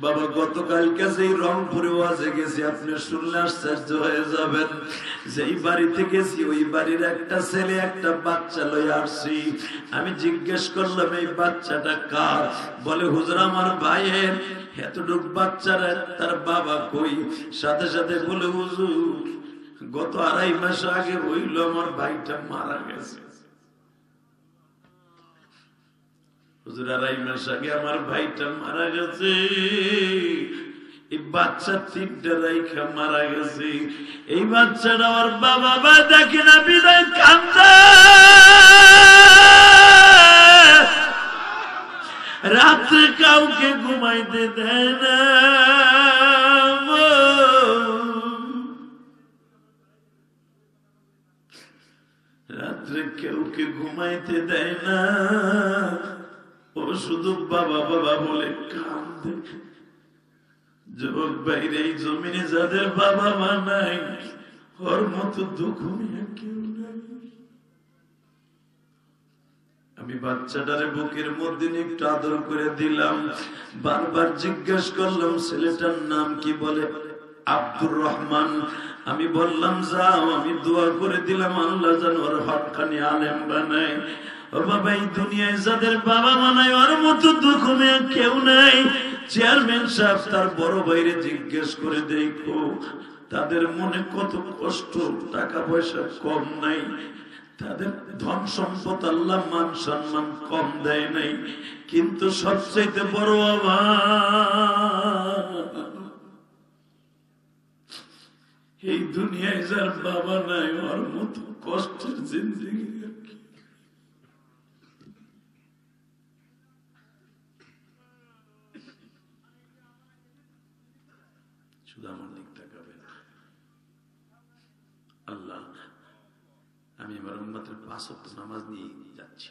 বাবা গতকাল কাছে রংপুরে ওয়াজে গেছি, আপনি শুনলে আশ্চর্য হয়ে যাবেন। যেই বাড়িতে গেছি, ওই বাড়ির একটা ছেলে, একটা বাচ্চা লই আসছি। আমি জিজ্ঞেস করলাম, এই বাচ্চাটা কার? বলে, হুজুর, আমার ভাইয়ের। এতটুক বাচ্চারা তার বাবা কই? সাথে সাথে বলে, হুজুর, গত আড়াই মাস আগে হইল, আমার ভাইটা মারা গেছে। হুজুর আড়াই মাস আগে আমার ভাইটা মারা গেছে। এই বাচ্চা মারা গেছে। এই বাচ্চাটা আমার বাবা না রাত্রে কাউকে ঘুমাইতে দেয় না। রাত্রে কেউকে ঘুমাইতে দেয় না। ও শুধু বাবা বাবা বলে যুবক বাইরে এই জমিনে যাদের বাবা মা নাই, ওর মতো দুঃখ আমি বাচ্চাটারে বুকের মধ্যে একটু আদর করে দিলাম। বারবার জিজ্ঞেস করলাম, ছেলেটার নাম কি বলে? আব্দুর রহমান। আমি বললাম, যাও, আমি দোয়া করে দিলাম, আল্লাহ যেন ওর হকানি আলেম বানাই যাদের বাবা কেউ নাই। চেয়ারম্যান বড় তাদের মনে কত কষ্ট টাকা পয়সা কম নাই। তাদের ধন সম্পদ আল্লাহ মান সম্মান কম দেয় নাই। কিন্তু সবচাইতে বড় অভাব এই দুনিয়ায় যার বাবা নাই, ওর মতো কষ্টের জিন্দগি আর কি। শুধু আমার দিক তাকাবেন আল্লাহ আমি আমার উম্মতের পাঁচ ওয়াক্ত নামাজ নিয়ে যাচ্ছি।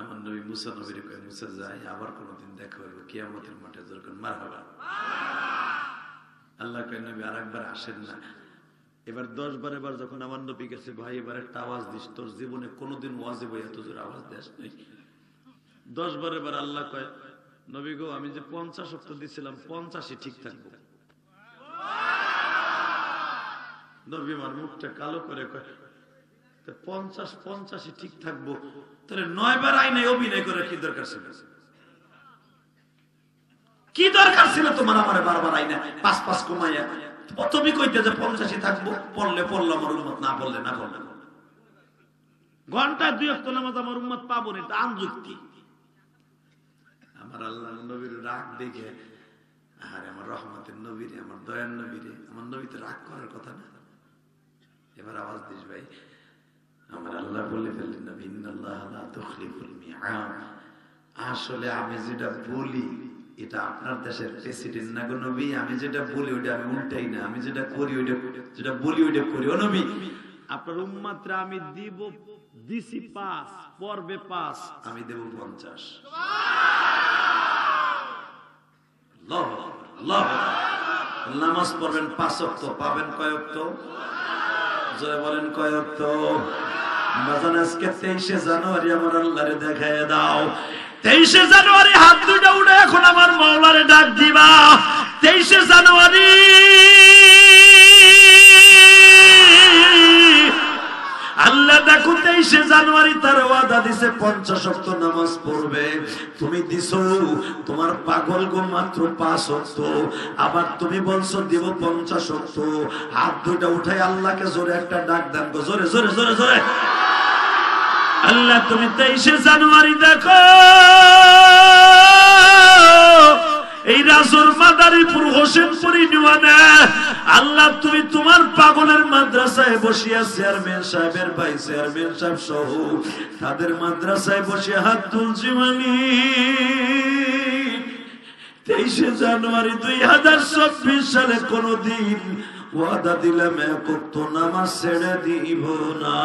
আমার নবী মুসা নবীর মুসা যায় আবার কোনদিন দেখা হইব, কিয়ামতের মাঠে যেরকম মার হবা। আল্লাহ কয়, নবী আর একবার আসেন না। এবার দশ বার এবার যখন আমার নবী গেছে, ভাই, এবার একটা আওয়াজ দিস, তোর জীবনে কোনোদিন ওয়াজে বই এত জোর আওয়াজ দেশ নেই। দশ বার এবার আল্লাহ কয়, নবী গো, আমি যে পঞ্চাশ অক্ট দিছিলাম, পঞ্চাশই ঠিক থাকব। নবী আমার মুখটা কালো করে কয় পঞ্চাশ, পঞ্চাশই ঠিক থাকব। তাহলে নয় বার আইনে অভিনয় করে কি দরকার ছিল? কি দরকার ছিল তোমার আমার বারবার আইনা? পাঁচ পাঁচ কমাইয়া। তুমি কইতে যে পঞ্চাশই থাকব, পড়লে পড়ল আমার উন্মত না পড়লে না পড়লে। ঘন্টায় দুই অক্ট নামাজ আমার উন্মত পাবো না, এটা আনযুক্তি। আমার আল্লাহ নবীর রাগ দেখে আরে আমার রহমতের নবীরে, আমার দয়ার নবীরে, আমার নবীতে রাগ করার কথা না? এবার আওয়াজ দিস ভাই। আল্লাহ বলে ফেললেন আসলে আমি যেটা বলি, এটা আপনার দেশের প্রেসিডেন্ট না গো নবী? আমি যেটা বলি ওটা আমি উল্টাই না। আমি যেটা করি, ওইটা, যেটা বলি, ওইটা করি। ও নবী, আপনার উম্মাত্রা আমি দিব, দিছি পাঁচ, পর্বে পাঁচ। আমি দেব পঞ্চাশ। নামাজ পড়বেন পাঁচ অক্ত পাবেন কয়ক্ত জয় বলেন কয়ক্ত বাজান আজকে তেইশে জানুয়ারি আমার আল্লাহরে দেখায় দাও। তেইশে জানুয়ারি হাত দুটো উঠে এখন আমার মৌলারে ডাক দিবা। তেইশে জানুয়ারি আল্লাহ দেখো তেইশে জানুয়ারি তার ওয়াদা দিছে, পঞ্চাশ অক্ত নামাজ পড়বে। তুমি দিছো, তোমার পাগল গো মাত্র পাঁচ অক্ত আবার তুমি বলছো দিব পঞ্চাশ অক্ত হাত দুইটা উঠাই আল্লাহকে জোরে একটা ডাক দেন গো, জোরে জোরে জোরে জোরে। আল্লাহ, তুমি তেইশে জানুয়ারি দেখো। এই রাজুর মাদারীপুর, হোসেনপুরি নিওয়ানে। আল্লাহ, তুমি তোমার পাগলের মাদ্রাসায় বসিয়া চেয়ারম্যান সাহেবের ভাই, চেয়ারম্যান সাহেব সহ তাদের মাদ্রাসায় বসে হাত তুলছি মানি। তেইশে জানুয়ারি দুই হাজার চব্বিশ সালে কোনদিন ওয়াদা দিলাম একত্র নামাজ ছেড়ে দিব না।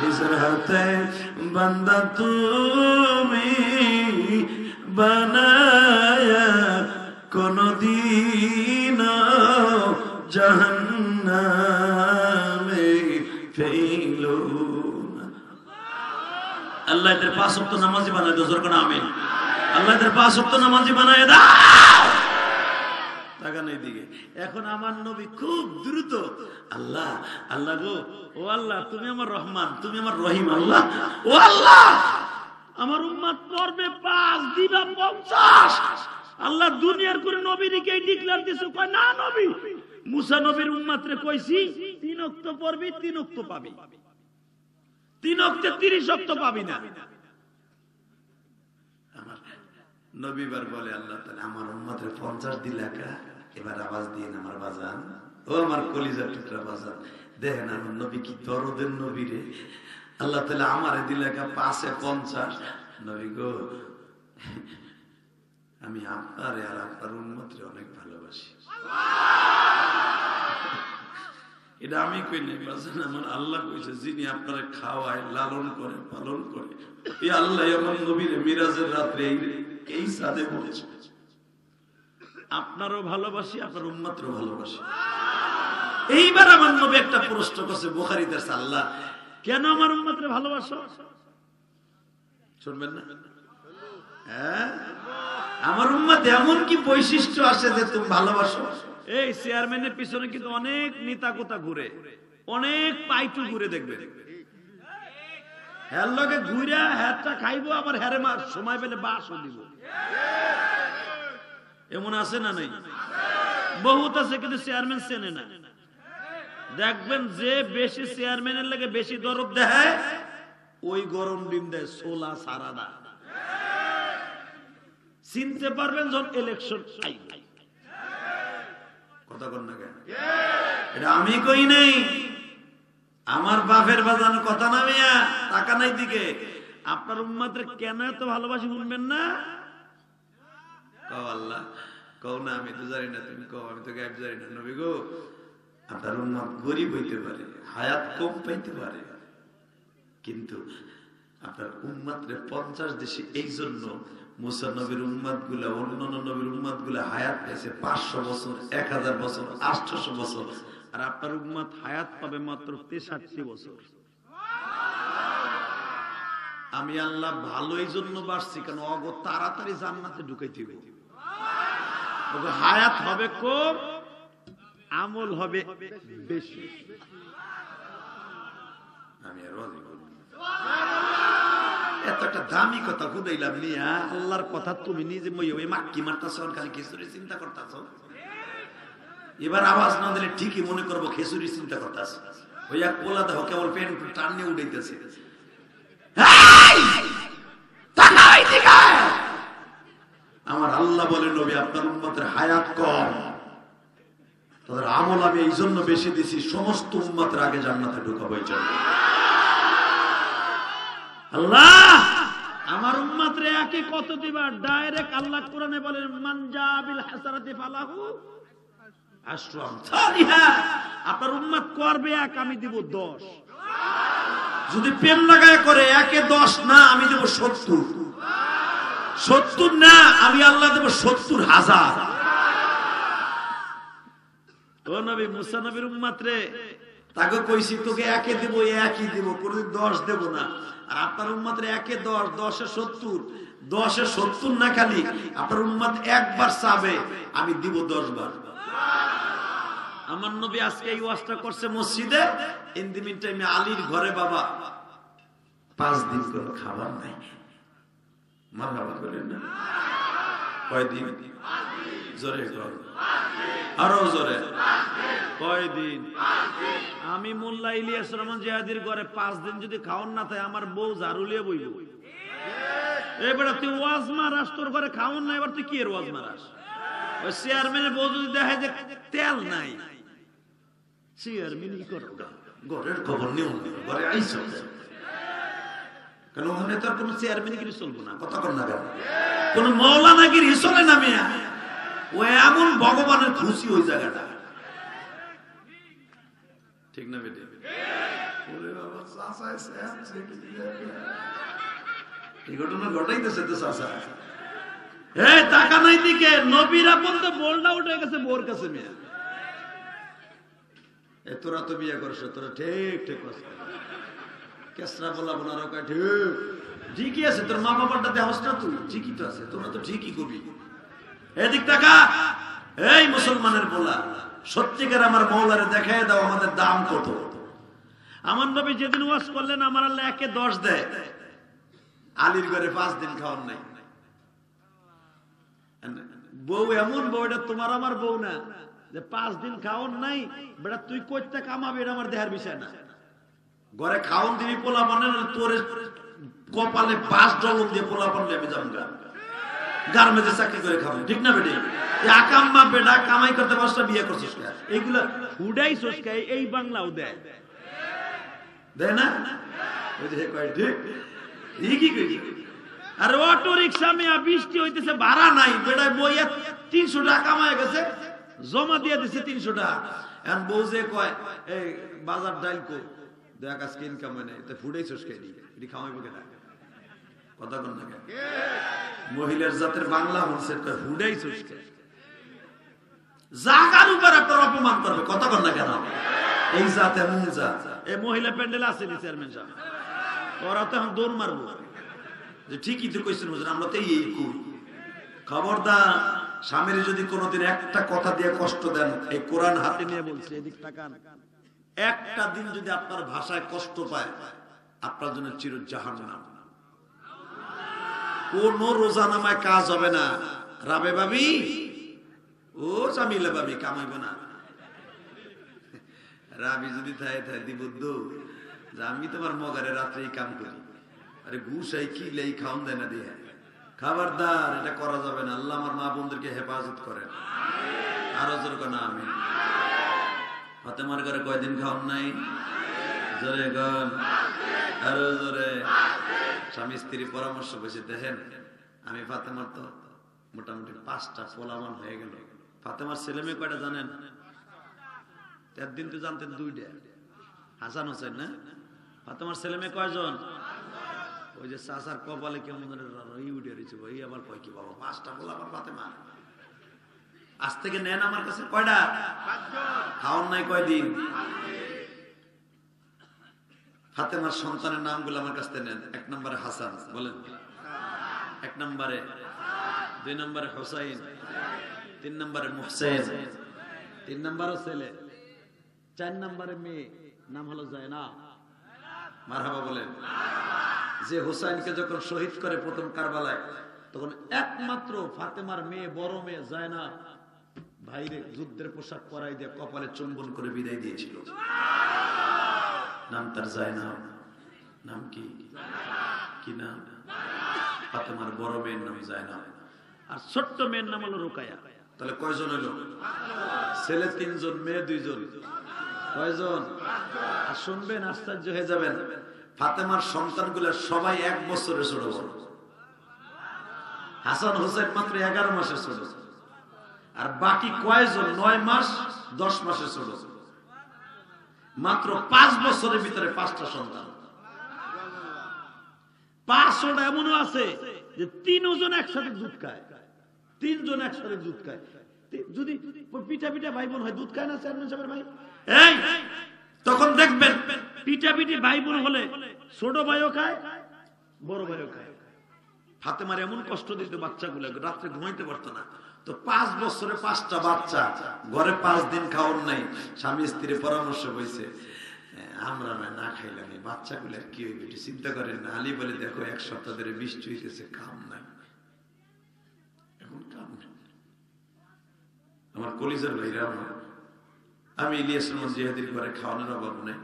নিজের হাতে বান্দা তুমি বানায়া কোনদিন জাহান্নামে ফেইলো না। আল্লাহ এদের পাঁচ সপ্তাহ নামাজি বানাই দোজর কোন, আমিন আল্লাহ এদের পাঁচ ওয়াক্ত নামাজি বানায় দাও তাকান এইদিকে। এখন আমার নবী খুব দ্রুত, আল্লাহ আল্লাহ গো, ও আল্লাহ, তুমি আমার রহমান, তুমি আমার রহিম, আল্লাহ, ও আল্লাহ, আমার উম্মাদ পড়বে পাঁচ, দিবা পঞ্চাশ। আল্লাহ দুনিয়ার করে নবীকে ডিক্লার দিছে। কয়, না নবী। মুসা নবীর উম্মাতরে কইছি, তিন অক্ত পড়বি, তিন অক্ত পাবি। তিন অক্তে তিরিশ অক্ত পাবি না। নবীবার বলে, আল্লাহ, তাহলে আমার উম্মাতের পঞ্চাশ দিলাকা এবার আওয়াজ দিয়ে আমার বাজান। ও আমার কলিজা টুকরা বাজান। দেখেন আমার নবী কি দরদের নবী রে। আল্লাহ তাহলে আমারে দিলাকা পাশে পঞ্চাশ। নবী গো, আমি আপনারে আর আপনার উন্মতরে অনেক ভালোবাসি। এটা আমি কই নাই বাজান, আমার আল্লাহ কইছে, যিনি আপনারা খাওয়ায়, লালন করে, পালন করে, এই আল্লাহ আমার নবীরে মিরাজের রাত্রে এই সাদে বলেছে আপনারও ভালোবাসি, আপনার উম্মাত্রও ভালোবাসি। এইবার আমার নবী একটা প্রশ্ন করছে বুখারীতে আল্লাহ, কেন আমার উম্মাত্রে ভালোবাসো? শুনবেন না? হ্যাঁ? আমার উম্মাদ এমন কি বৈশিষ্ট্য আছে যে তুমি ভালোবাসো? এই চেয়ারম্যানের পিছনে কিন্তু অনেক নেতা কোতা ঘুরে, অনেক পাইটু ঘুরে দেখবে। হ্যার লগে ঘুরে হ্যারটা খাইবো, আবার হ্যারে মার সময় পেলে বাসও দিব। এমন আছে না নাই? বহুত আছে, কিন্তু চেয়ারম্যান চেনে না। দেখবেন যে বেশি চেয়ারম্যানের লাগে বেশি দরদ দেয় ওই গরম ডিম দেয় সোলা সারাদা। চিনতে পারবেন যখন ইলেকশন কথা কন না কেন? এটা আমি কই নাই? আমার বাপের বাজানো কথা না মিয়া, টাকা নাই দিকে। আপনার উম্মাদের কেন এত ভালোবাসি শুনবেন না? আল্লাহ, কও না, আমি তো জানি না, তুমি কও, আমি তো জানি না। নবী গো, আপনার উম্মাদ গরিব হইতে পারে, হায়াত কম পাইতে পারে। কিন্তু আপনার পঞ্চাশ দেশে এই জন্য মুসা নবীর উম্মাদগুলা অন্যান্য নবীর উম্মাদগুলা হায়াত পেয়েছে পাঁচশো বছর, এক হাজার বছর আটশো বছর। আর আপনার উম্মাদ হায়াত পাবে মাত্র তেষট্টি বছর। আমি আল্লাহ ভালো এই জন্য বাসছি কেন অগ তাড়াতাড়ি জান্নাতে ঢুকাইতে হায়াত হবে কম, আমল হবে বেশি। আমি আর। এত একটা দামি কথা আল্লাহর কথা তুমি নিজে মারতাছ খিচুড়ি চিন্তা করতাছ। এবার আওয়াজ ঠিকই মনে করব খেসুরি চিন্তা করতাছ। ওই এক পোলা দেখো কেবল পেন টান নিয়ে উঠাইতেছে আমার আল্লাহ বলে নবী আপনার উম্মতের হায়াত কম। তাদের আমল আমি এই জন্য বেশি দিছি সমস্ত উম্মতের আগে জান্নাতে ঢুকাবো এই জন্য। আল্লাহ আমার উম্মাতরে একই কত দিবা? ডাইরেক্ট আল্লাহ কোরআনে বলেন মানজাবিল হাসানাতি ফালাহু আশরাম সালিহা। আপনার উম্মাত করবে এক আমি দিব 10 যদি প্রেম লাগায় করে একে 10 না আমি দেব 70 70 না, আমি আল্লাহ দেব 70 হাজার। আপনার সত্তর। সত্তর একবার চাবে, আমি দিব দশ বার আমার নবী আজকে এই ওয়াজটা করছে মসজিদে। ইন টাইমে আলীর ঘরে বাবা, পাঁচ দিন কোনো খাবার নাই। মার করেন না। কয়দিন জোরে আরও জোরে। কয়দিন আমি মোল্লা ইলিয়াস রহমান জিহাদির ঘরে পাঁচ দিন যদি খাওয়ান না থাকে আমার বউ ঝাড়ুলিয়ে বইব। এবার তুই ওয়াজ মারাস তোর ঘরে খাওয়ান না এবার তুই কি এর ওয়াজ মারাস? ওই চেয়ারম্যানের বউ যদি দেখে যে তেল নাই চেয়ারম্যানই করো ঘরের খবর নিও ঘরে আইসো। কেন ওখানে তো আর কোনো চেয়ারম্যানগিরি চলবো না? কথা কর না কেন? কোন মৌলানাগিরি চলে না মিয়া ও এমন ভগবানের খুশি ওই জায়গাটা। ঠিক না বেটে। এই ঘটনা ঘটাইতেছে তো চাচা। হে টাকা নাই দিকে নবীরা বলতে বোলটা উঠে গেছে বোর কাছে মেয়ে। এ তোরা তো বিয়ে করছ তোরা ঠিক ঠিক করছ। কেসরা বলা বোনারা ঠিকই আছে, তোর মা বাবারটা না তুই। ঠিকই তো আছে তোমরা তো ঠিকই এদিক এই মুসলমানের বলা, সত্যিকার আমার মৌলারে দাও আমাদের দাম কত। আমার নবী যেদিন করলেন, আমার আল্লাহ একে দশ দেয়। আলীর ঘরে পাঁচ দিন খাওয়ার নাই। বউ এমন বউ, এটা তোমার আমার বউ না। যে পাঁচ দিন খাওয়ার নাই, বেটা, তুই কইতে কামাবি, এটা আমার দেহার বিষয় না। ঘরে খাওন দিবি পোলা বানে তোর কপালে পাঁচ ডলন দিয়ে পোলা বানলে আমি যাব গার্মেন্টে চাকরি করে খাব, ঠিক না বেটি? আকাম্মা বেটা কামাই করতে পারছ বিয়ে করছিস? এইগুলা হুডাই সস্কায় এই বাংলাও দেয় দেয় না? আর অটো রিক্সা মেয়া, বৃষ্টি হইতেছে, ভাড়া নাই। বেটা বইয়া তিনশো টাকা কামায় গেছে, জমা দিয়ে দিছে তিনশো টাকা। এখন বউ যে কয়, এই বাজার ডাইল দেখ আজকে ইনকাম হয় তো ফুডেই এটি কথা না মহিলার জাতের বাংলা চসকে জাগার উপর আপনার অপমান করবে না কেন? এই জাত এমন জাত। এই মহিলা প্যান্ডেল আছে নি চেয়ারম্যান সাহেব? ওরা তো এখন দৌড় মারবো। যে ঠিকই তো কইছেন হুজুর, আমরা তো এই কই খবরদার, স্বামীর যদি কোনোদিন একটা কথা দিয়ে কষ্ট দেন, এই কোরআন হাতে নিয়ে বলছে, এদিক তাকান। একটা দিন যদি আপনার ভাষায় কষ্ট পায়, আপনার জন্য চির জাহান নাম কোন রোজা নামায় কাজ হবে না। রাবে ভাবি ও জামিলে ভাবি কামাইব না। রাবি যদি থাই থাই আমি তোমার মগারে রাত্রে এই কাম করি। আরে ঘুষাই কি লেই খাওন দেয় না দিয়ে খাবারদার, এটা করা যাবে না। আল্লাহ আমার মা বোনদেরকে হেফাজত করেন। আরও জোর না আমি ফাতেমার ঘরে কয়দিন খাওয়ান নাই? জোরে গন আরও জোরে। স্বামী স্ত্রী পরামর্শ বসে দেখেন, আমি ফাতেমার তো মোটামুটি পাঁচটা ফলামান হয়ে গেল। ফাতেমার ছেলে মেয়ে কয়টা জানেন? একদিন তো জানতেন দুইটা। হাসান হোসেন, না? ফাতেমার ছেলে মেয়ে কয়জন? ওই যে চাচার কপালে কেমন উঠে রয়েছে। ভাই আবার কয় কি বাবা, পাঁচটা ফলামান ফাতেমা আজ থেকে নেন আমার কাছে কয়টা? খাওয়ান নাই কয়দিন? ফাতেমার সন্তানের নামগুলো আমার কাছ থেকে নেন। এক নম্বরে হাসান, বলেন। এক নম্বরে, দুই নম্বরে হোসাইন, তিন নম্বরে মুহসেন, তিন নম্বরও ছেলে, চার নম্বরে মেয়ে, নাম হলো জায়না। মারহাবা বলেন। যে হোসাইনকে যখন শহীদ করে প্রথম কারবালায়, তখন একমাত্র ফাতেমার মেয়ে, বড় মেয়ে জায়না। ভাইরে যুদ্ধের পোশাক পরাই দিয়ে কপালে চুম্বন করে বিদায় দিয়েছিল। নাম তার জায়না নাম কি? কি নাম? ফাতেমার বড় মেয়ের নাম জায়না আর ছোট্ট মেয়ের নাম হলো রোকায়া। তাহলে কয়জন হলো? ছেলে তিনজন, মেয়ে দুইজন। কয়জন? আর শুনবেন, আশ্চর্য হয়ে যাবেন। ফাতেমার সন্তানগুলো সবাই এক বছরের ছোট হাসান হোসেন মাত্র এগারো মাসের ছোট। আর বাকি কয়জন? নয় মাস দশ মাসের ছোট। মাত্র পাঁচ বছরের ভিতরে পাঁচটা সন্তান। পাঁচশোটা এমনও আছে যে তিনজন একসাথে দুধ খায়। তিনজন একসাথে দুধ খায়। যদি পিঠা পিঠা ভাই বোন হয় দুধ খায় না চেয়ারম্যান সাহেবের ভাই? এই তখন দেখবেন পিঠা পিঠি ভাই বোন হলে ছোট ভাইও খায় বড় ভাইও খায়। হাতে মারে এমন কষ্ট দিত বাচ্চাগুলো রাত্রে ঘুমাইতে পারতো না। তো পাঁচ বছরে পাঁচটা বাচ্চা, ঘরে পাঁচ দিন খাওয়ার নাই, স্বামী স্ত্রীর পরামর্শ হয়েছে আমরা না না খাইলাম, এই বাচ্চাগুলো কি হইবে চিন্তা করেন না। আলী বলে, দেখো, এক সপ্তাহ ধরে বৃষ্টি হইতেছে, কাম নাই। আমার কলিজার ভাইরা আমার, আমি ইলিয়াস রহমান জিহাদির ঘরে খাওয়ানোর অভাব নেই,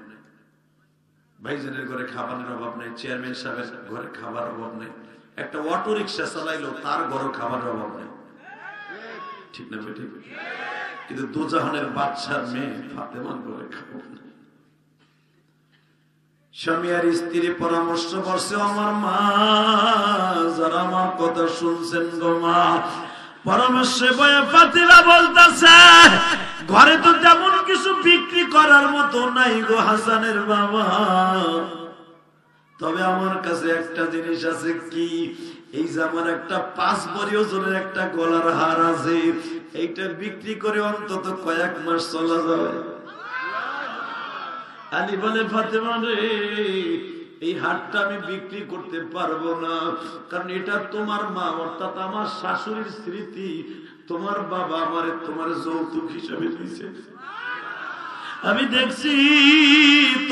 ভাইজানের ঘরে খাবারের অভাব নেই, চেয়ারম্যান সাহেবের ঘরে খাবার অভাব নেই, একটা অটো রিক্সা চালাইলো তার ঘরে খাবারের অভাব নেই। ঠিক না বেটি কিন্তু দুজাহানের বাচ্চার মেয়ে ঘরে খাবার নেই স্বামী আর স্ত্রী পরামর্শ করছে, আমার মা, যারা আমার কথা শুনছেন গো মা, পরামর্শে বয়ে ফাতিরা বলতেছে, ঘরে তো তেমন কিছু বিক্রি করার মতো নাই গো হাসানের বাবা। তবে আমার কাছে একটা জিনিস আছে কি? এই যে আমার একটা পাঁচ বড়ি ওজনের একটা গলার হার আছে। এইটা বিক্রি করে অন্তত কয়েক মাস চলা যাবে। আলী বলে, ফাতেমা রে, এই হাটটা আমি বিক্রি করতে পারব না। কারণ এটা তোমার মা, অর্থাৎ আমার শাশুড়ির স্মৃতি। তোমার বাবা আমারে তোমার যৌতুক হিসেবে দিয়েছে। আমি দেখছি,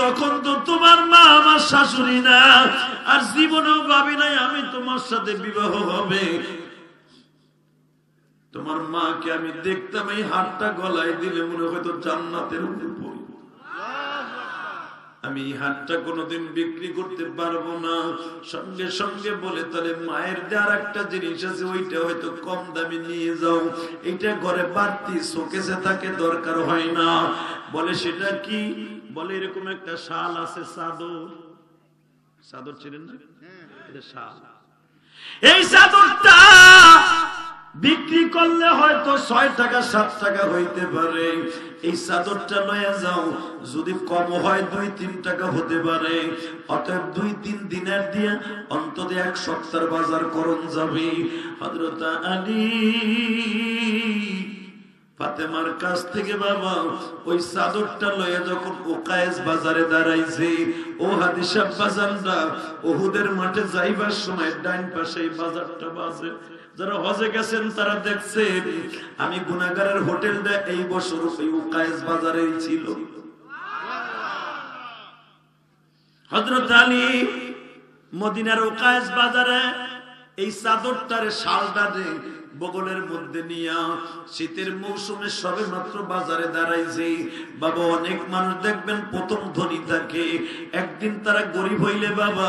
তখন তো তোমার মা আমার শাশুড়ি না, আর জীবনেও ভাবি নাই আমি তোমার সাথে বিবাহ হবে। তোমার মাকে আমি দেখতাম এই হাতটা গলায় দিলে মনে হয়তো জান্নাতের আমি এই হাতটা কোনোদিন বিক্রি করতে পারব না। সঙ্গে সঙ্গে বলে, তাহলে মায়ের যার একটা জিনিস আছে, ওইটা হয়তো কম দামে নিয়ে যাও। এটা ঘরে বাড়তি শোকেসে থাকে, দরকার হয় না। বলে, সেটা কি? বলে, এরকম একটা শাল আছে, চাদর। চাদর ছিলেন না? শাল। এই চাদরটা বিক্রি করলে হয়তো ছয় টাকা, সাত টাকা হইতে পারে। এই চাদরটা লয়ে যাও। যদি কম হয় দুই, তিন টাকা হতে পারে। অতএব দুই, তিন দিনের দিয়ে অন্তত এক সপ্তাহ বাজার করণ যাবে। হজরত আলী ফাতেমার কাছ থেকে বাবা, ওই চাদরটা লয়ে যখন ওকায়েস বাজারে দাঁড়াইছে, ও হাদিসা বাজারটা ওহুদের মাঠে যাইবার সময় ডাইন পাশে এই বাজারটা বাজে। যারা হজে গেছেন তারা দেখছেন, আমি গুনাগারের হোটেলটা এই বছর ওই উকায়েস বাজারেই ছিল। হজরত আলী মদিনার উকায়েস বাজারে এই চাদরটারে শালটারে বগলের মধ্যে নিয়া শীতের মৌসুমে সবে মাত্র বাজারে দাঁড়াইছে। বাবা, অনেক মানুষ দেখবেন প্রথম ধনী থাকে, একদিন তারা গরিব হইলে বাবা,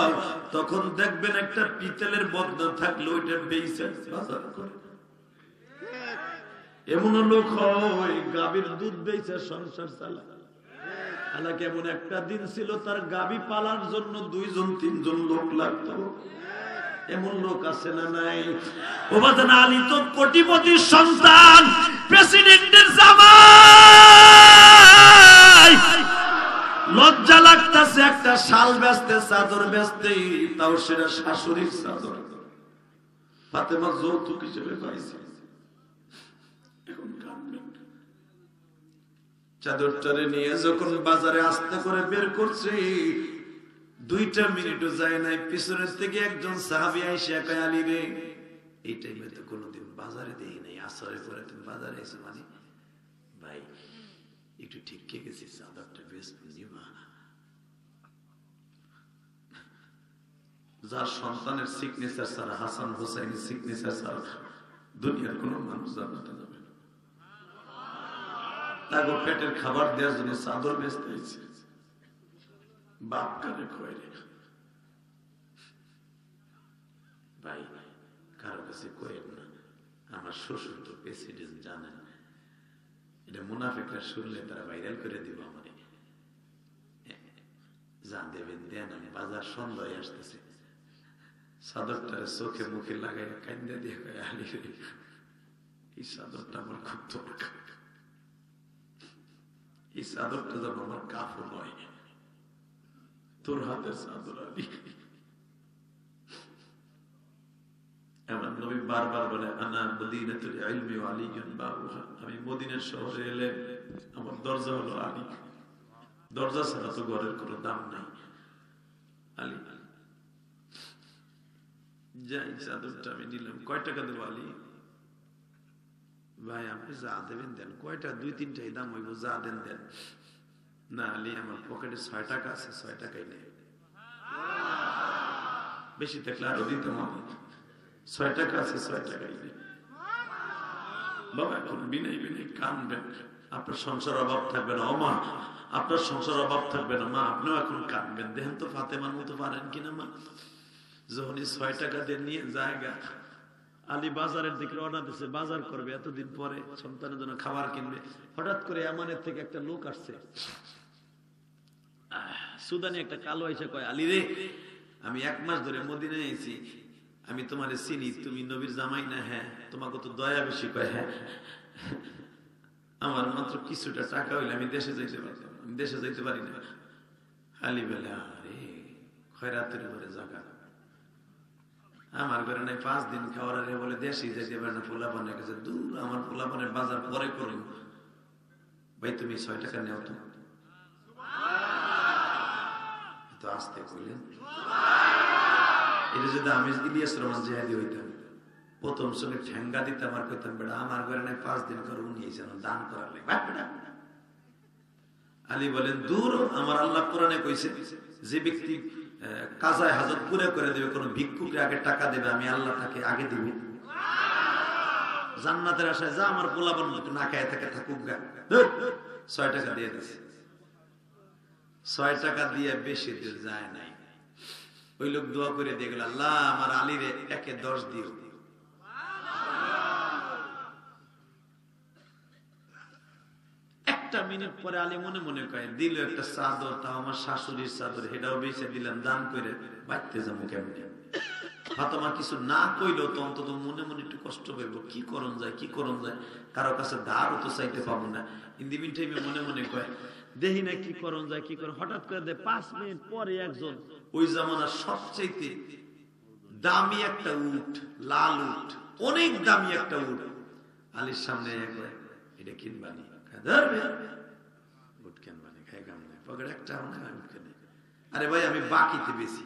তখন দেখবেন একটা পিতলের বদনা থাকলে ওইটা বেইছে বাজার করে। এমন লোক হয়, গাভীর দুধ বেইছে, সংসার চালা হালাকি এমন একটা দিন ছিল, তার গাবি পালার জন্য দুইজন, তিনজন লোক লাগতো। এমন লোক আছে না নাই? ওবাদান আলী তো কোটিপতির সন্তান, প্রেসিডেন্টের জামাই। লজ্জা লাগতাছে, একটা শাল বেচতে, চাদর বেচতে, তাও সেটা শাশুড়ির চাদর। ফাতেমা যৌতুক হিসেবে পাইছে। চাদরটারে নিয়ে যখন বাজারে আস্তে করে বের করছে দুইটা মিনিটও যায় নাই, পিছনের থেকে একজন সাহাবি আইসে কয়, আলী রে, এই টাইমে তো কোনোদিন বাজারে দেই নাই, আসরে করে তুমি বাজারে এসে মানে? ভাই, একটু ঠিক কে গেছি, চাদরটা বেশ নিবা যার সন্তানের সিগনেচার ছাড়া হাসান হোসেন সিগনেচার ছাড়া দুনিয়ার কোন মানুষ জানাতে যাবে না। তাকে পেটের খাবার দেওয়ার জন্য চাদর বেচতে হয়েছে। বাপ কানে খোয়াই ভাই, কারও কাছে কয়েন না, আমার শ্বশুর তো প্রেসিডেন্ট জানেন। এটা মুনাফিকরা শুনলে তারা ভাইরাল করে দিব আমারে। যা দেবেন, দেন, আমি বাজার সন্ধ্যায় আসতেছে। চাদরটারে চোখে মুখে লাগাই কান্দা দিয়ে আলি এই চাদরটা আমার খুব দরকার। এই চাদরটা যেন আমার কাপড় নয় তোর হাতের চাদর আলি। নবী বারবার বলে, আনা বাবুহা। আমি শহরে এলে আমার দরজা হলো আলী। দরজা ছাড়া তো ঘরের কোনো দাম নাই। আলী। যাই, চাদরটা আমি নিলাম। কয় টাকা দেবো আলী? ভাই, আপনি যা দেবেন দেন। কয়টা? দুই তিনটাই দাম হইব, যা দেন দেন। না, আলী আমার পকেটে ছয় টাকা আছে, ছয় টাকাই নেই। বেশি থাকলে আরও দিতাম আমি। ছয় টাকা আছে, ছয় টাকাই নেই। বাবা, এখন বিনয় বিনয় কানবেন। আপনার সংসার অভাব থাকবে না। মা, আপনার সংসার অভাব থাকবে না। মা, আপনিও এখন কানবেন। দেখেন তো ফাতেমার মতো পারেন কিনা, মা? যখনই ছয় টাকা দিয়ে নিয়ে জায়গা আলী বাজারের দিকে রওনা দিচ্ছে বাজার করবে। এতদিন পরে সন্তানের জন্য খাবার কিনবে। হঠাৎ করে আমানের থেকে একটা লোক আসছে। সুদানি একটা কালো এসে কয়, আলী রে, আমি এক মাস ধরে মদিনায় এসেছি আমি তোমার চিনি, তুমি নবীর জামাই না হ্যাঁ? তোমাকে তো দয়া বেশি কয় হ্যাঁ? আমার মাত্র কিছুটা টাকা হইলে আমি দেশে যাইতে পারি আমি দেশে যাইতে পারি না। আলী বেলা, আরে, খয়রাতের উপরে জাগা। আমার ঘরে নাই পাঁচ দিন খাওয়ার আগে বলে, দেশে যেতে পারে না, পোলাপানের কাছে। দূর, আমার পোলা পোলাপানের বাজার পরে করুন। ভাই, তুমি ছয় টাকা নেও তো। তো আসতে কইলেন এটা যদি আমি ইলিয়াস রহমান জেহাদি হইতাম, প্রথম সঙ্গে ঠেঙ্গা দিতাম আর কইতাম, বেড়া, আমার ঘরে নাই, পাঁচ দিন করে উনি যেন দান করার লাগে। আলী বলেন, দূর, আমার আল্লাহ কোরআনে কইছে, যে ব্যক্তি কাজায় হাজত পুরে করে দেবে, কোন ভিক্ষুকে আগে টাকা দেবে, আমি আল্লাহ তাকে আগে দিব। জান্নাতের আশায় যা আমার পোলাবন না খায় থাকে, থাকুক গা। ছয় টাকা দিয়ে দিছে। ছয় টাকা দিয়ে বেশি দূর যায় নাই। ওই লোক দোয়া করে দিয়ে গেল, আল্লাহ, আমার আলীরে একে দশ দিও। একটা মিনিট পরে আলী মনে মনে দিল একটা চাদর, তাও আমার শাশুড়ির চাদর এটাও বেঁচে দিলাম, দান করে বাড়তে যাব কিছু না কইলেও তো অন্তত মনে মনে একটু কষ্ট পাইব, কি করণ যায়, কি করণ যায়? কারও কাছে ধারও তো চাইতে পাবো না। ইন্দিমিন টাইমে মনে মনে কয় দেখি না কি করণ যায় কি করে হঠাৎ করে দেয় পাঁচ মিনিট পরে একজন। ওই জামানার সবচাইতে দামি একটা উট লাল উট অনেক দামি একটা উট। আলীর সামনে এটা কিনবানি ধরবে খাই কাম নাই। পকেট একটা আরে ভাই আমি বাকিতে বেশি।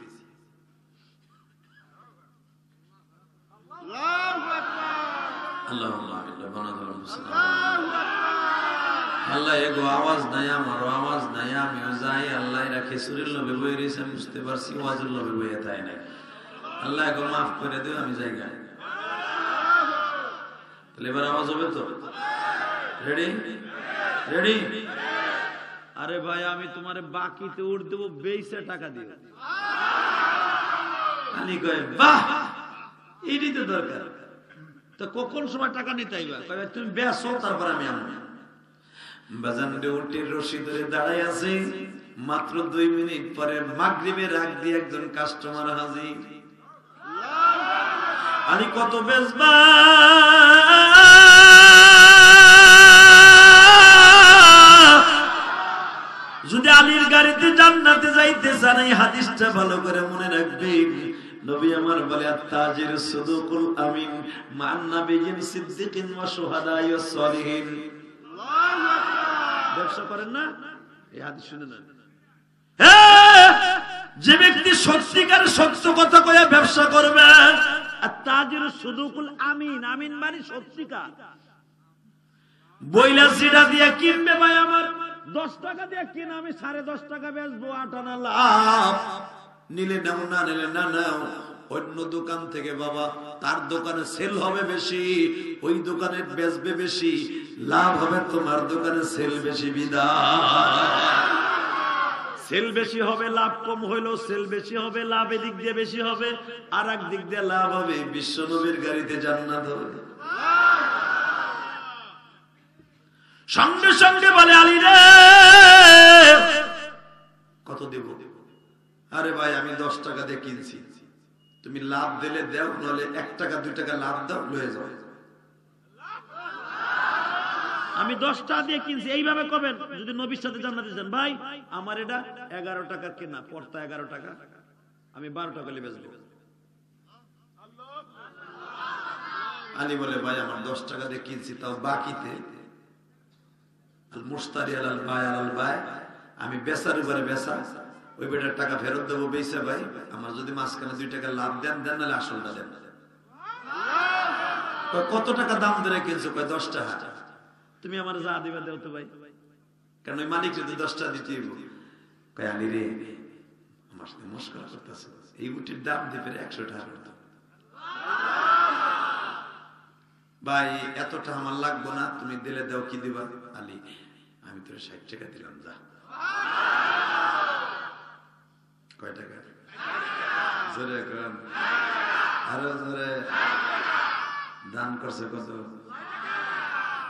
আল্লাহ আল্লাহ এগো, আওয়াজ নাই আমারও, আওয়াজ নাই আমিও যাই, আল্লাহ এরা খেসুরের লোভে বই রয়েছে, আমি বুঝতে পারছি, ওয়াজের লোভে বইয়ে তাই নাই। আল্লাহ এগো, মাফ করে দিও, আমি যাই গাই তাহলে এবার আওয়াজ হবে তো? রেডি রেডি আরে ভাই, আমি তোমার বাকিতে উঠ দেবো, বেইসে টাকা দিও। আলী কয়, বাহ! এটাই তো দরকার। তো কখন সময় টাকা নিতে আইবা? তুমি বেসো তারপর আমি আনব। রশি ধরে দাঁড়াই আছে। মাত্র দুই মিনিট পরে দিয়ে একজন কাস্টমার আমি কত যদি আলীর গাড়িতে জান্নাতে যাইতে চান, এই হাদিসটা ভালো করে মনে রাখবেন। নবী আমার বলে তাজির সুদুকুল আমিন মান নাবিয়িন সিদ্দিকিন ওয়া সালিহিন। ব্যবসা করেন না এই শুনে হ্যাঁ, যে ব্যক্তি সত্যিকার সত্য কথা কয়ে ব্যবসা করবে আর তাজির সুদুকুল আমিন আমিন মানে সত্যিকার। বইলা সিডা দিয়ে কিনবে ভাই আমার দশ টাকা দিয়ে কিনা আমি সাড়ে দশ টাকা বেচবো আট আনা লাভ লাভ। নিলে নাও না নিলে না নাও। অন্য দোকান থেকে বাবা, তার দোকানে সেল হবে বেশি, ওই দোকানে বেচবে বেশি, লাভ হবে তোমার দোকানে সেল বেশি বিদা সেল বেশি হবে, লাভ কম হইলেও সেল বেশি হবে, লাভ এদিক দিয়ে বেশি হবে আর এক দিক দিয়ে লাভ হবে, বিশ্ব নবীর গাড়িতে জান্নাত হবে। সঙ্গে সঙ্গে বলে, আলী রে, কত দেব? আরে ভাই, আমি দশ টাকা দিয়ে কিনছি। তুমি লাভ দিলে দেও নাহলে এক টাকা দুই টাকা লাভ দাও লয়ে যাও। আমি দশটা দিয়ে কিনছি এইভাবে কবেন? যদি নবীর সাথে জান্নাতে যান। ভাই আমার এটা এগারো টাকা কেনা পড়তা এগারো টাকা। আমি বারো টাকা বেচবো। আলী বলে ভাই আমার দশ টাকা দিয়ে কিনছি তাও বাকিতে। আল মুস্তারি আল ভাই আল ভাই আমি বেচার উপরে বেচা। ওই বেটার টাকা ফেরত দেবো বেচা ভাই। আমার যদি মাঝখানে দুই টাকা লাভ দেন দেন, নাহলে আসলটা দেন। কত টাকা দাম ধরে কিনছো? কয়, দশ টাকা। তুমি আমার যা দিবা, দেও তো ভাই। কারণ ওই মালিক যদি দশটা দিতে। কয়, আলী রে, আমার সাথে মস্করা করতেছে। এই উটির দাম দিবে একশো টাকা করতো ভাই এতটা আমার লাগবো না। তুমি দিলে দাও, কি দিবা? আলী, আমি তোর ষাট টাকা দিলাম, যা। কয় টাকা জোরে কন। আরও জোরে। দান করছে কত?